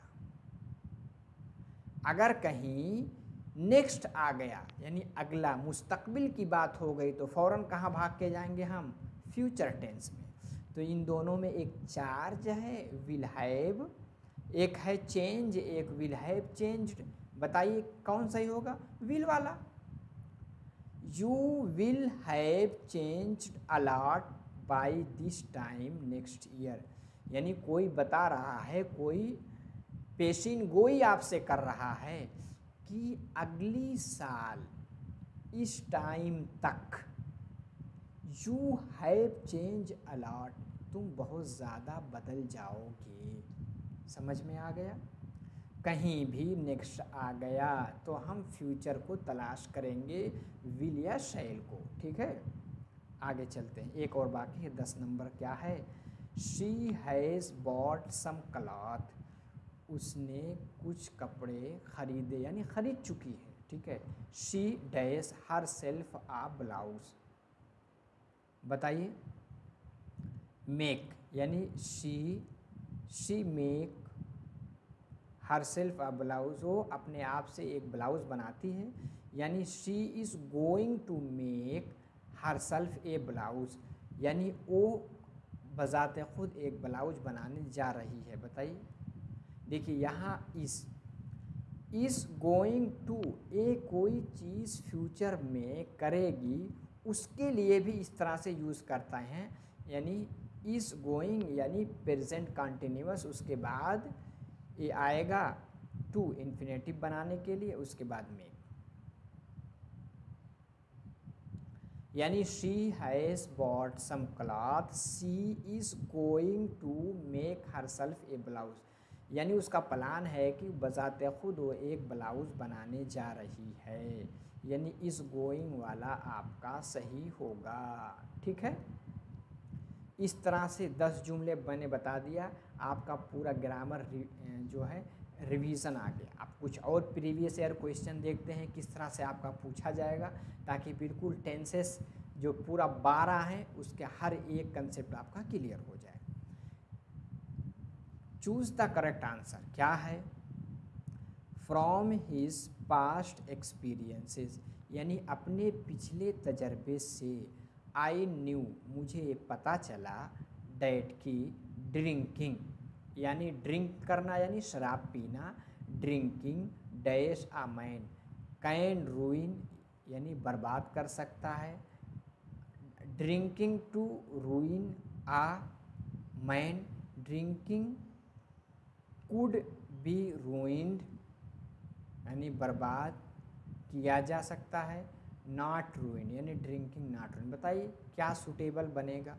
अगर कहीं नेक्स्ट आ गया, यानी अगला, मुस्तकबिल की बात हो गई तो फ़ौरन कहाँ भाग के जाएँगे हम? फ्यूचर टेंस में। तो इन दोनों में एक चार्ज है विल हैव एक है चेंज एक विल हैव चेंज्ड बताइए कौन सही होगा? विल वाला। You will have change a lot by this time next year यानी कोई बता रहा है, कोई पेशिन गोई आपसे कर रहा है कि अगली साल, इस टाइम तक यू हैव चेंज अलाट तुम बहुत ज़्यादा बदल जाओगे। समझ में आ गया? कहीं भी नेक्स्ट आ गया तो हम फ्यूचर को तलाश करेंगे विल या शैल को। ठीक है? आगे चलते हैं। एक और बाकी है, दस नंबर क्या है? She has bought some cloth उसने कुछ कपड़े खरीदे, यानी खरीद चुकी है। ठीक है? She dash herself a blouse बताइए। मेक यानी she she make herself a blouse वो अपने आप से एक ब्लाउज बनाती है। यानी she is going to make herself a blouse यानी वो बजाते खुद एक ब्लाउज बनाने जा रही है। बताइए। देखिए, यहाँ इस इस गोइंग टू ए कोई चीज़ फ्यूचर में करेगी, उसके लिए भी इस तरह से यूज़ करता है। यानी इस गोइंग यानी प्रेजेंट कंटिन्यूस उसके बाद ये आएगा टू इन्फिनेटिव बनाने के लिए, उसके बाद में। यानी she has bought some cloth she is going to make herself a blouse यानी उसका प्लान है कि बजाते खुद वो एक ब्लाउज बनाने जा रही है। यानी इस गोइंग वाला आपका सही होगा। ठीक है? इस तरह से दस जुमले मैंने बता दिया। आपका पूरा ग्रामर जो है रिवीजन आ गया। आप कुछ और प्रीवियस ईयर क्वेश्चन देखते हैं, किस तरह से आपका पूछा जाएगा, ताकि बिल्कुल टेंसेस जो पूरा बारह है, उसके हर एक कंसेप्ट आपका क्लियर हो जाए। चूज़ द करेक्ट आंसर क्या है? फ्रॉम हिज पास्ट एक्सपीरियंसेस यानी अपने पिछले तजर्बे से आई न्यू मुझे पता चला डेट की ड्रिंकिंग, यानी ड्रिंक करना, यानी शराब पीना, drinking dash a man, can ruin, यानी बर्बाद कर सकता है। Drinking to ruin a man, drinking could be ruined, यानी बर्बाद किया जा सकता है, नॉट रूइन, यानी ड्रिंकिंग नॉट रूइन। बताइए, क्या सुटेबल बनेगा?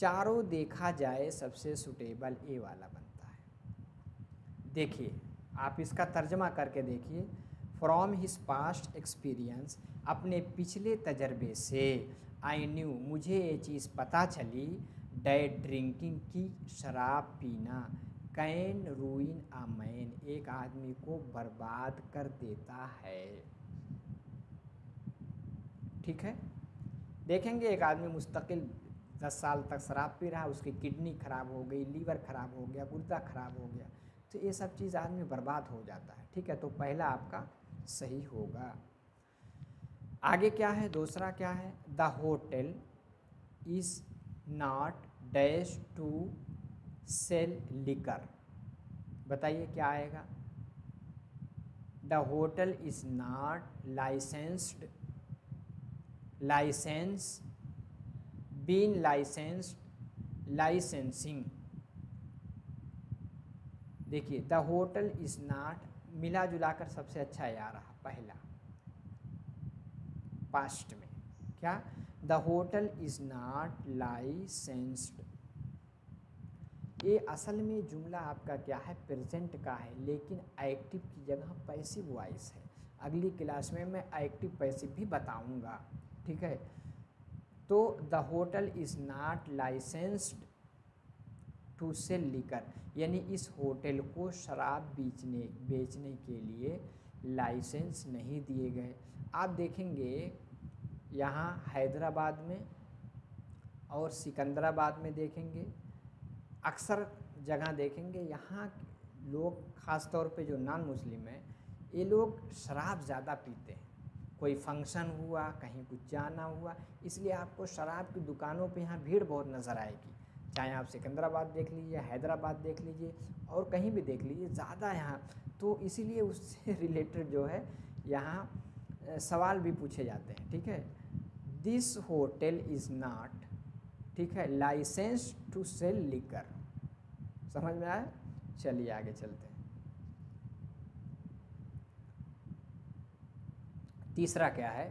चारों देखा जाए, सबसे सुटेबल ए वाला बनता है। देखिए, आप इसका तर्जमा करके देखिए। फ्रॉम हिज पास्ट एक्सपीरियंस अपने पिछले तजर्बे से आई न्यू मुझे ये चीज़ पता चली, डेड ड्रिंकिंग की शराब पीना। कैन रूइन आ मैन, एक आदमी को बर्बाद कर देता है। ठीक है? देखेंगे एक आदमी मुस्तकिल दस साल तक शराब पी रहा, उसकी किडनी खराब हो गई, लीवर खराब हो गया, गुर्दा खराब हो गया तो ये सब चीज़ आदमी बर्बाद हो जाता है। ठीक है तो पहला आपका सही होगा। आगे क्या है? दूसरा क्या है? The hotel is not dash to sell liquor. बताइए क्या आएगा? The hotel is not licensed, license been licensed licensing. देखिए, द होटल इज़ नॉट मिला जुलाकर सबसे अच्छा आ रहा पहला। पास्ट में। क्या? The hotel is not licensed. ये असल में जुमला आपका क्या है? प्रेजेंट का है, लेकिन एक्टिव की जगह पैसिव वॉइस है। अगली क्लास में मैं एक्टिव पैसिव भी बताऊँगा, ठीक है? तो the hotel is not licensed to sell liquor यानी इस होटल को शराब बेचने बेचने के लिए लाइसेंस नहीं दिए गए। आप देखेंगे यहाँ हैदराबाद में और सिकंदराबाद में देखेंगे, अक्सर जगह देखेंगे। यहाँ लोग ख़ास तौर पे जो नॉन मुस्लिम हैं, ये लोग शराब ज़्यादा पीते हैं। कोई फ़ंक्शन हुआ, कहीं कुछ जाना हुआ, इसलिए आपको शराब की दुकानों पे यहाँ भीड़ बहुत नज़र आएगी। चाहे आप सिकंदराबाद देख लीजिए, हैदराबाद देख लीजिए और कहीं भी देख लीजिए, ज़्यादा यहाँ। तो इसीलिए उससे रिलेटेड जो है, यहाँ सवाल भी पूछे जाते हैं, ठीक है? दिस होटल इज़ नॉट ठीक है लाइसेंस टू सेल लिकर समझ में आया? चलिए आगे चलते हैं। तीसरा क्या है?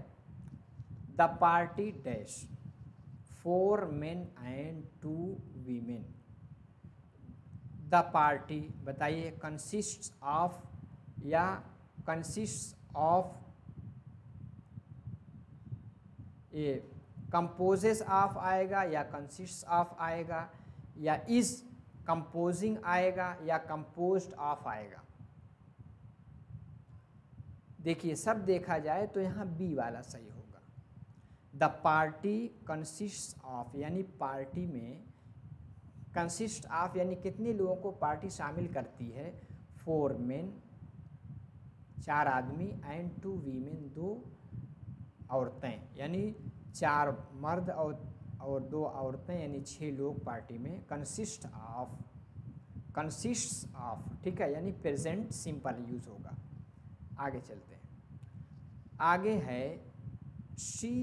The party dash four men and two women the party बताइए कंसिस्ट ऑफ़ या कंसिस्ट ऑफ़ ये कंपोजेस ऑफ़ आएगा, या कंसिस्ट ऑफ़ आएगा, या इज़ कंपोजिंग आएगा, या कंपोज्ड ऑफ़ आएगा। देखिए, सब देखा जाए तो यहाँ बी वाला सही होगा। द पार्टी कंसिस्ट ऑफ़ यानी पार्टी में कंसिस्ट ऑफ़ यानी कितने लोगों को पार्टी शामिल करती है? फोर मेन चार आदमी एंड टू वीमेन दो औरतें। यानी चार मर्द और और दो औरतें, यानी छः लोग पार्टी में कंसिस्ट ऑफ़ कंसिस्ट ऑफ़ ठीक है? यानी प्रेजेंट सिंपल यूज़ होगा। आगे चलते हैं। आगे है she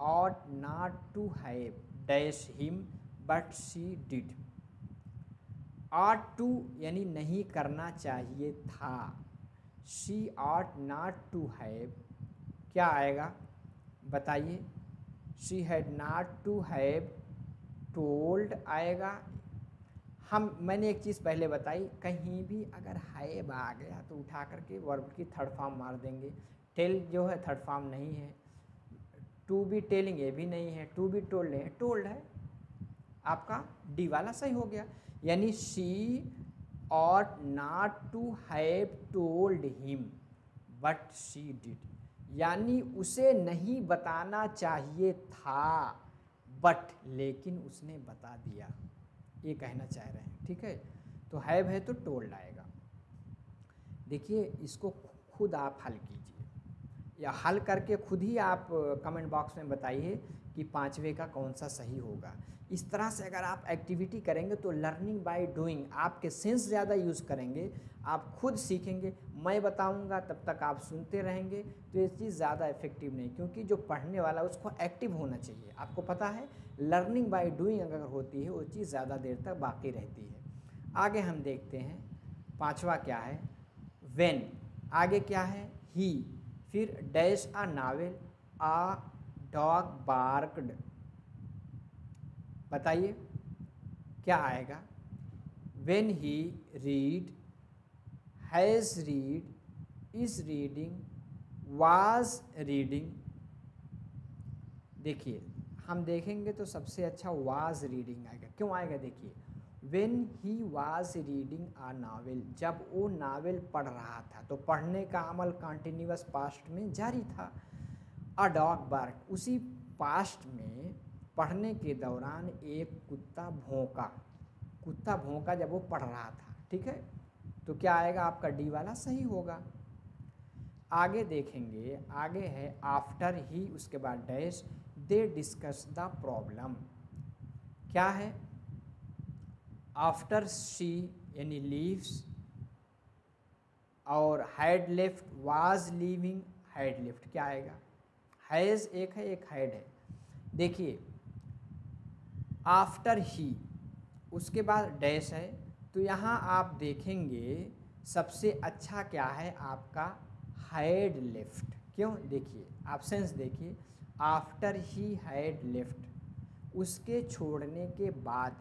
ought not to have dash him but she did ought to यानी नहीं करना चाहिए था। She ought not to have क्या आएगा? बताइए। She had not to have told आएगा। हम, मैंने एक चीज़ पहले बताई, कहीं भी अगर हैव आ गया तो उठा करके वर्ब की थर्ड फॉर्म मार देंगे। टेल जो है थर्ड फॉर्म नहीं है। टू बी टेलिंग ये भी नहीं है। टू बी टोल्ड है। टोल्ड है। आपका डी वाला सही हो गया। यानी she ought not to have told him, but she did. यानी उसे नहीं बताना चाहिए था, बट लेकिन उसने बता दिया। ये कहना चाह रहे हैं, ठीक है? तो हैव है तो टोल्ड आएगा देखिए, इसको खुद आप हल कीजिए। या हल करके खुद ही आप कमेंट बॉक्स में बताइए कि पाँचवे का कौन सा सही होगा। इस तरह से अगर आप एक्टिविटी करेंगे तो लर्निंग बाय डूइंग, आपके सेंस ज़्यादा यूज़ करेंगे, आप खुद सीखेंगे। मैं बताऊँगा, तब तक आप सुनते रहेंगे तो ये चीज़ ज़्यादा इफ़ेक्टिव नहीं, क्योंकि जो पढ़ने वाला उसको एक्टिव होना चाहिए। आपको पता है? लर्निंग बाय डूइंग अगर होती है, वो चीज़ ज़्यादा देर तक बाकी रहती है। आगे हम देखते हैं, पाँचवा क्या है? वेन आगे क्या है? ही फिर dash a novel, a dog barked. बताइए, क्या आएगा? When he read has read is reading was reading देखिए हम देखेंगे तो सबसे अच्छा वाज रीडिंग आएगा। क्यों आएगा देखिए? When he was reading a novel जब वो नावल पढ़ रहा था तो पढ़ने का अमल कंटिन्यूस पास्ट में जारी था। अ डॉग बार्क उसी पास्ट में पढ़ने के दौरान एक कुत्ता भोंका। कुत्ता भोंका जब वो पढ़ रहा था, ठीक है? तो क्या आएगा? आपका डी वाला सही होगा। आगे देखेंगे, आगे है आफ्टर ही उसके बाद dash they discuss the problem. क्या है? आफ्टर शी यानी लीव्स, और had left was leaving had left क्या आएगा? हैज़ एक है, एक हैड है। देखिए, आफ्टर ही, उसके बाद डैश है। तो यहाँ आप देखेंगे सबसे अच्छा क्या है आपका हैड लेफ़्ट क्यों? देखिए ऑप्शंस देखिए। आफ्टर ही हैड लेफ़्ट उसके छोड़ने के बाद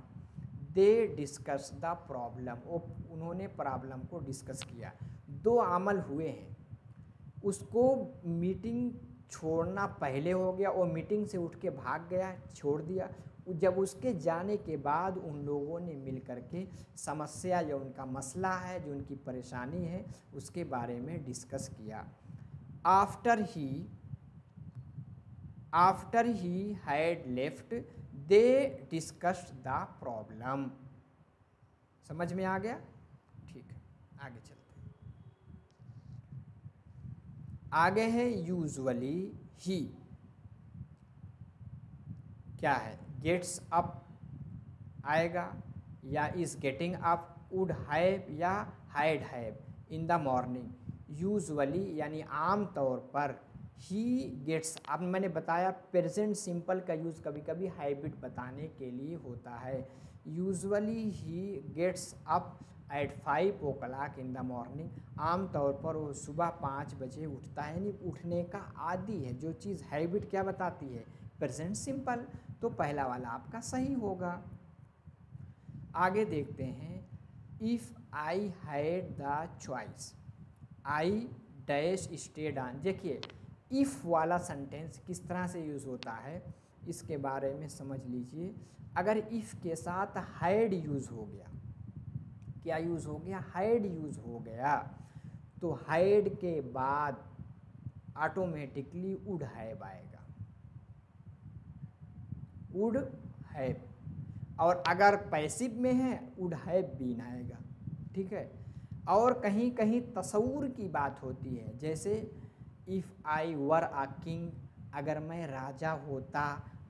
दे डिस्कस द प्रॉब्लम वो उन्होंने प्रॉब्लम को डिस्कस किया। दो अमल हुए हैं। उसको मीटिंग छोड़ना पहले हो गया वो मीटिंग से उठ के भाग गया, छोड़ दिया। जब उसके जाने के बाद उन लोगों ने मिल कर के समस्या जो उनका मसला है, जो उनकी परेशानी है, उसके बारे में डिस्कस किया। After he after he had left they discuss the problem समझ में आ गया? ठीक है, आगे चलते हैं। आगे है यूजुअली ही क्या है? गेट्स अप आएगा या is getting up would have या had have in the morning usually यानी आम तौर पर ही गेट्स अब मैंने बताया प्रेजेंट सिंपल का यूज़ कभी कभी हाइब्रिड बताने के लिए होता है। Usually he gets up at five o'clock in the morning आम तौर पर वो सुबह पाँच बजे उठता है, यानी उठने का आदि है। जो चीज़ हैबिट क्या बताती है? प्रेजेंट सिंपल तो पहला वाला आपका सही होगा। आगे देखते हैं। If I had the choice I dash stayed on देखिए इफ़ वाला सेंटेंस किस तरह से यूज़ होता है, इसके बारे में समझ लीजिए। अगर इफ़ के साथ हैड यूज़ हो गया, क्या यूज़ हो गया? हैड यूज़ हो गया। तो हैड के बाद ऑटोमेटिकली उड हैब आएगा। उड हैब और अगर पैसिव में है उड हैव बीन आएगा। ठीक है? और कहीं कहीं तस्वूर की बात होती है, जैसे if I were uh king अगर मैं राजा होता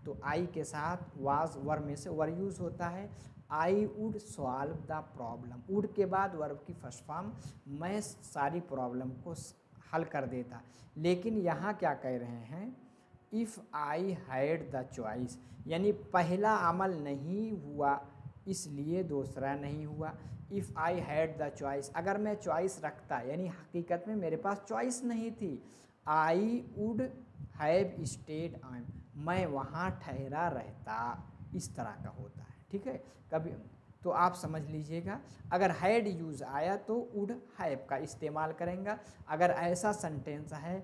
तो आई के साथ वाज वर में से वर यूज़ होता है। I would solve the problem would के बाद वर्ब की फ़र्स्ट फॉर्म मैं सारी प्रॉब्लम को हल कर देता। लेकिन यहाँ क्या कह रहे हैं? If I had the choice यानी पहला अमल नहीं हुआ, इसलिए दूसरा नहीं हुआ। If I had the choice अगर मैं चॉइस रखता, यानी हकीकत में मेरे पास चॉइस नहीं थी आई वुड हैव स्टेड आम मैं वहाँ ठहरा रहता, इस तरह का होता है, ठीक है? कभी तो आप समझ लीजिएगा। अगर हैड यूज़ आया तो वुड हैव का इस्तेमाल करेंगे। अगर ऐसा सेंटेंस है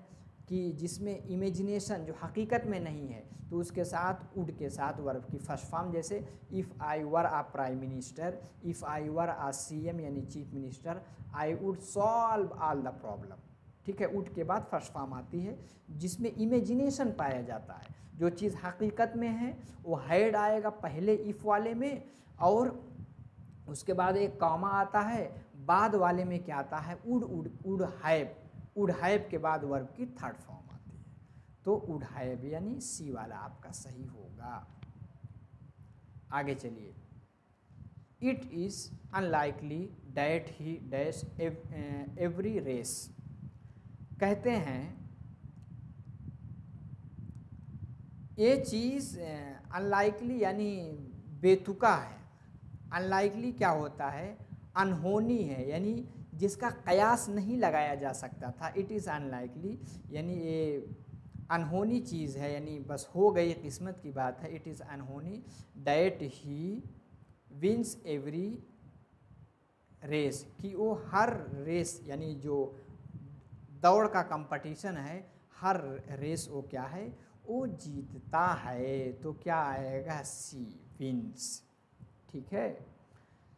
कि जिसमें इमेजिनेशन जो हकीकत में नहीं है तो उसके साथ उड के साथ वर्ब की फ़र्स्ट फॉर्म जैसे if I were a prime minister if I were a CM यानी chief minister I would solve all the problem ठीक है उड के बाद फ़र्स्ट फॉर्म आती है, जिसमें इमेजिनेशन पाया जाता है। जो चीज़ हकीकत में है, वो हैड आएगा पहले इफ़ वाले में और उसके बाद एक कॉमा आता है, बाद वाले में क्या आता है? उड उड उड हैव उड़ाइब के बाद वर्ब की थर्ड फॉर्म आती है। तो उड़ाइब यानी सी वाला आपका सही होगा। आगे चलिए। It is unlikely that he dash every race कहते हैं, ये चीज़ अनलाइकली यानी बेतुका है। अनलाइकली क्या होता है? अनहोनी है, यानी जिसका कयास नहीं लगाया जा सकता था। इट इज़ अनलाइकली यानी ये अनहोनी चीज़ है, यानी बस हो गई किस्मत की बात है। इट इज़ अनहोनी that he wins every race कि वो हर रेस यानी जो दौड़ का कंपटीशन है, हर रेस वो क्या है? वो जीतता है तो क्या आएगा? सी विंस ठीक है?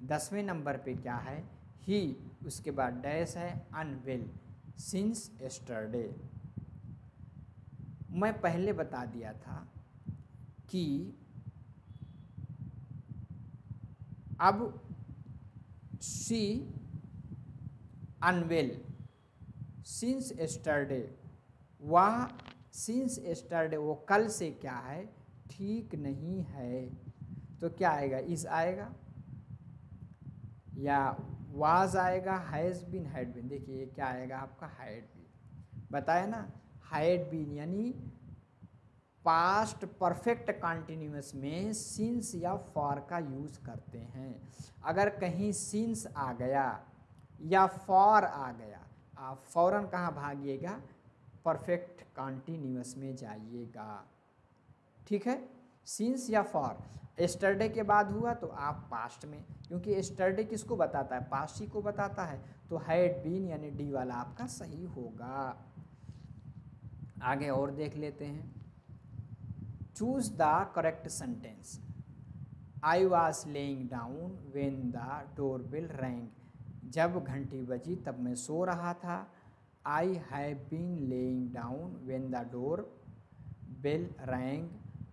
दसवें नंबर पे क्या है? ही, उसके बाद डैश है, अनवेल। Since yesterday. मैं पहले बता दिया था कि अब सी, अनवेल। सिंस एस्टरडे वह सिंस एस्टरडे वो कल से क्या है? ठीक नहीं है। तो क्या आएगा? इस आएगा? या वाज आएगा? हैज़ बिन हैड बिन देखिए क्या आएगा आपका? हैड बिन बताया ना? हैड बिन यानी पास्ट परफेक्ट कॉन्टिन्यूस में सिंस या फॉर का यूज़ करते हैं। अगर कहीं सिंस आ गया या फॉर आ गया आप फ़ौरन कहाँ भागिएगा? परफेक्ट कॉन्टिन्यूस में जाइएगा। ठीक है? सिंस या फॉर एस्टरडे के बाद हुआ तो आप पास्ट में, क्योंकि एस्टरडे किसको बताता है? पास्ट ही को बताता है। तो हैड बीन यानी डी वाला आपका सही होगा। आगे और देख लेते हैं। Choose the correct sentence I was laying down when the door bell rang जब घंटी बजी तब मैं सो रहा था। I have been laying down when the door bell rang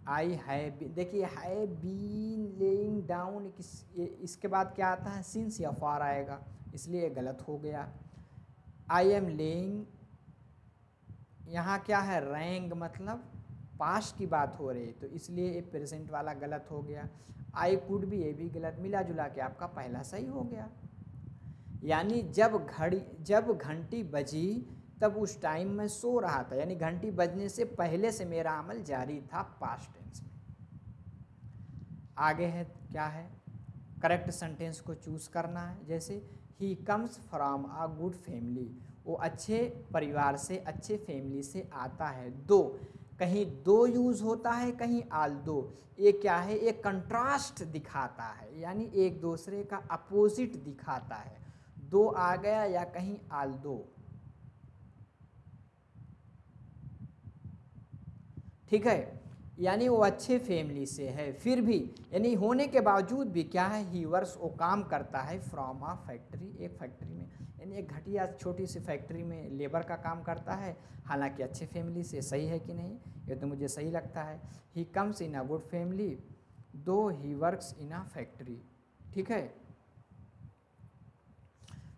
I have देखिए है बीन लेइंग डाउन किस इसके बाद क्या आता है? सिंस या फार आएगा, इसलिए गलत हो गया। आई एम लेइंग यहाँ क्या है? रैंग मतलब पास की बात हो रही है तो इसलिए ये प्रेजेंट वाला गलत हो गया। आई कुड भी ये भी गलत मिला जुला के आपका पहला सही हो गया। यानी जब घड़ी, जब घंटी बजी, तब उस टाइम में सो रहा था। यानी घंटी बजने से पहले से मेरा अमल जारी था पास्ट टेंस में। आगे है, क्या है? करेक्ट सेंटेंस को चूज़ करना है। जैसे he comes from a good family वो अच्छे परिवार से, अच्छे फैमिली से आता है। दो, कहीं दो यूज़ होता है, कहीं आल दो। ये क्या है? एक कंट्रास्ट दिखाता है। यानी एक दूसरे का अपोजिट दिखाता है। दो आ गया या कहीं आल दो? ठीक है? यानी वो अच्छे फैमिली से है। फिर भी, यानी होने के बावजूद भी क्या है? ही वर्स वो काम करता है फ्रॉम आ फैक्ट्री एक फैक्ट्री में। यानी एक घटिया छोटी सी फैक्ट्री में लेबर का काम करता है। हालाँकि अच्छे फैमिली से सही है कि नहीं? ये तो मुझे सही लगता है। He comes in a good family दो he works in a factory ठीक है?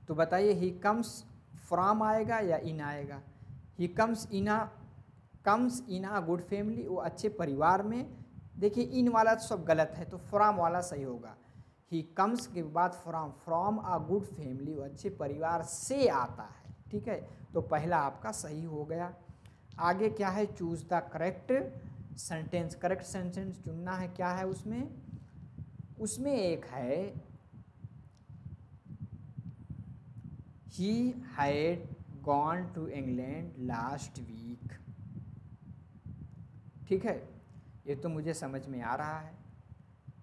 तो बताइए ही कम्स फ्राम आएगा या इन आएगा? He comes in comes in good family वो अच्छे परिवार में, देखिए इन वाला तो सब गलत है तो फ्राम वाला सही होगा। ही कम्स के बाद from from a good family वो अच्छे परिवार से आता है, ठीक है? तो पहला आपका सही हो गया। आगे क्या है? Choose the correct sentence correct sentence चुनना है, क्या है उसमें? उसमें एक है he had gone to England last week ठीक है? ये तो मुझे समझ में आ रहा है।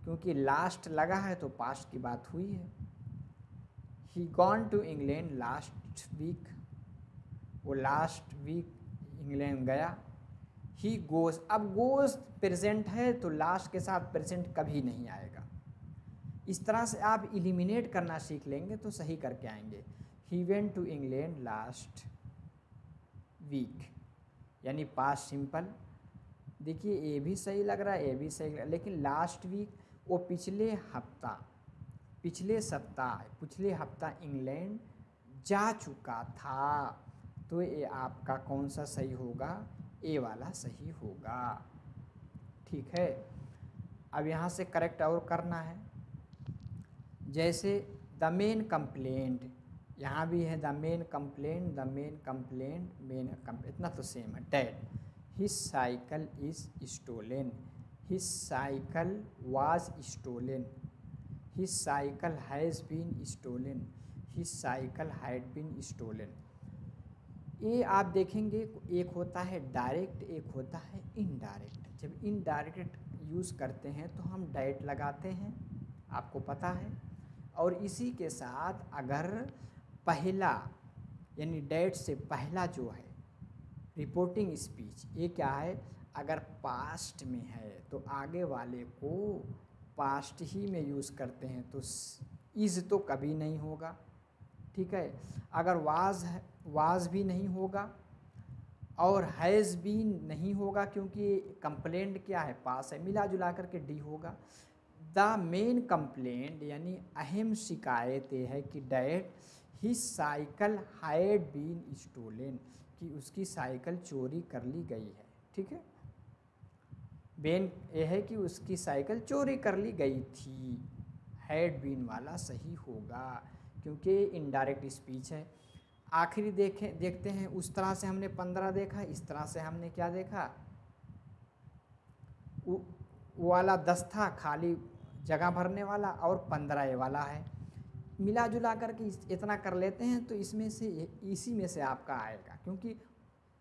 क्योंकि लास्ट लगा है तो पास्ट की बात हुई है। He gone to England last week वो लास्ट वीक इंग्लैंड गया। ही गोज अब गोज प्रेजेंट है तो लास्ट के साथ प्रेजेंट कभी नहीं आएगा। इस तरह से आप इलिमिनेट करना सीख लेंगे तो सही करके आएँगे। He went to England last week यानी पास सिंपल देखिए, ये भी सही लग रहा है, ये भी सही लग रहा लेकिन लास्ट वीक वो पिछले हफ़्ता, पिछले सप्ताह, पिछले हफ़्ता इंग्लैंड जा चुका था। तो ये आपका कौन सा सही होगा? ए वाला सही होगा। ठीक है? अब यहाँ से करेक्ट और करना है। जैसे द मेन कंप्लेंट यहाँ भी है the main complaint the main complaint main complaint इतना तो सेम है that his cycle is stolen his cycle was stolen his cycle has been stolen his cycle had been stolen ये आप देखेंगे, एक होता है डायरेक्ट एक होता है इनडायरेक्ट जब इनडायरेक्ट यूज़ करते हैं तो हम डाइट लगाते हैं, आपको पता है. और इसी के साथ अगर पहला, यानी डेट से पहला जो है रिपोर्टिंग स्पीच ये क्या है? अगर पास्ट में है तो आगे वाले को पास्ट ही में यूज़ करते हैं तो इज़ तो कभी नहीं होगा, ठीक है? अगर वाज है वाज भी नहीं होगा, और हैज़ भी नहीं होगा, क्योंकि कंप्लेंट क्या है? पास है, मिला जुला करके डी होगा। द मेन कंप्लेंट यानी अहम शिकायत ये है कि that he cycle had been stolen कि उसकी साइकिल चोरी कर ली गई है, ठीक है? बेन यह है कि उसकी साइकिल चोरी कर ली गई थी। हैड बीन वाला सही होगा, क्योंकि इनडायरेक्ट स्पीच है। आखिरी देखें, देखते हैं, उस तरह से हमने पंद्रह देखा, इस तरह से हमने क्या देखा? वो वाला दस था, खाली जगह भरने वाला और पंद्रह वाला है। मिला जुला करके इतना कर लेते हैं तो इसमें से इसी में से आपका आएगा। क्योंकि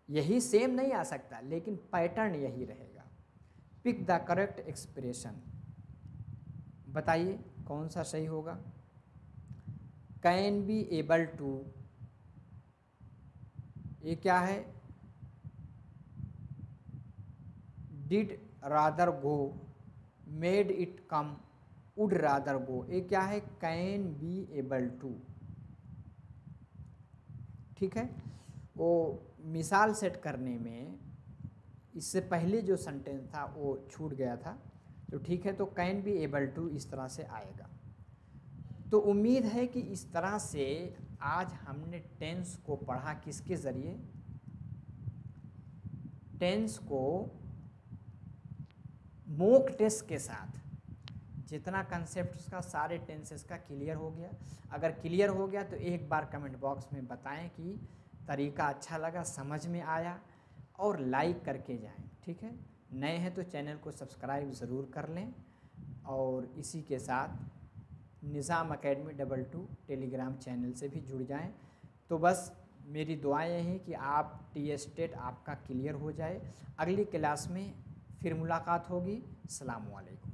यही सेम नहीं आ सकता, लेकिन पैटर्न यही रहेगा। पिक द करेक्ट एक्सप्रेशन बताइए, कौन सा सही होगा? कैन बी एबल टू ये क्या है? Did rather go made it come would rather go ये क्या है? Can be able to. ठीक है? वो मिसाल सेट करने में इससे पहले जो सेंटेंस था, वो छूट गया था। तो ठीक है तो कैन बी एबल टू इस तरह से आएगा। तो उम्मीद है कि इस तरह से आज हमने टेंस को पढ़ा किसके ज़रिए? टेंस को मोक टेस्ट के साथ। जितना कंसेप्ट उसका, सारे टेंसेस का क्लियर हो गया। अगर क्लियर हो गया तो एक बार कमेंट बॉक्स में बताएँ कि तरीका अच्छा लगा, समझ में आया और लाइक करके जाएँ, ठीक है? नए हैं तो चैनल को सब्सक्राइब ज़रूर कर लें और इसी के साथ Nizam academy double two Telegram channel से भी जुड़ जाएँ। तो बस मेरी दुआएँ हैं कि आप टी स्टेट आपका क्लियर हो जाए। अगली क्लास में फिर मुलाकात होगी। अलैक्म।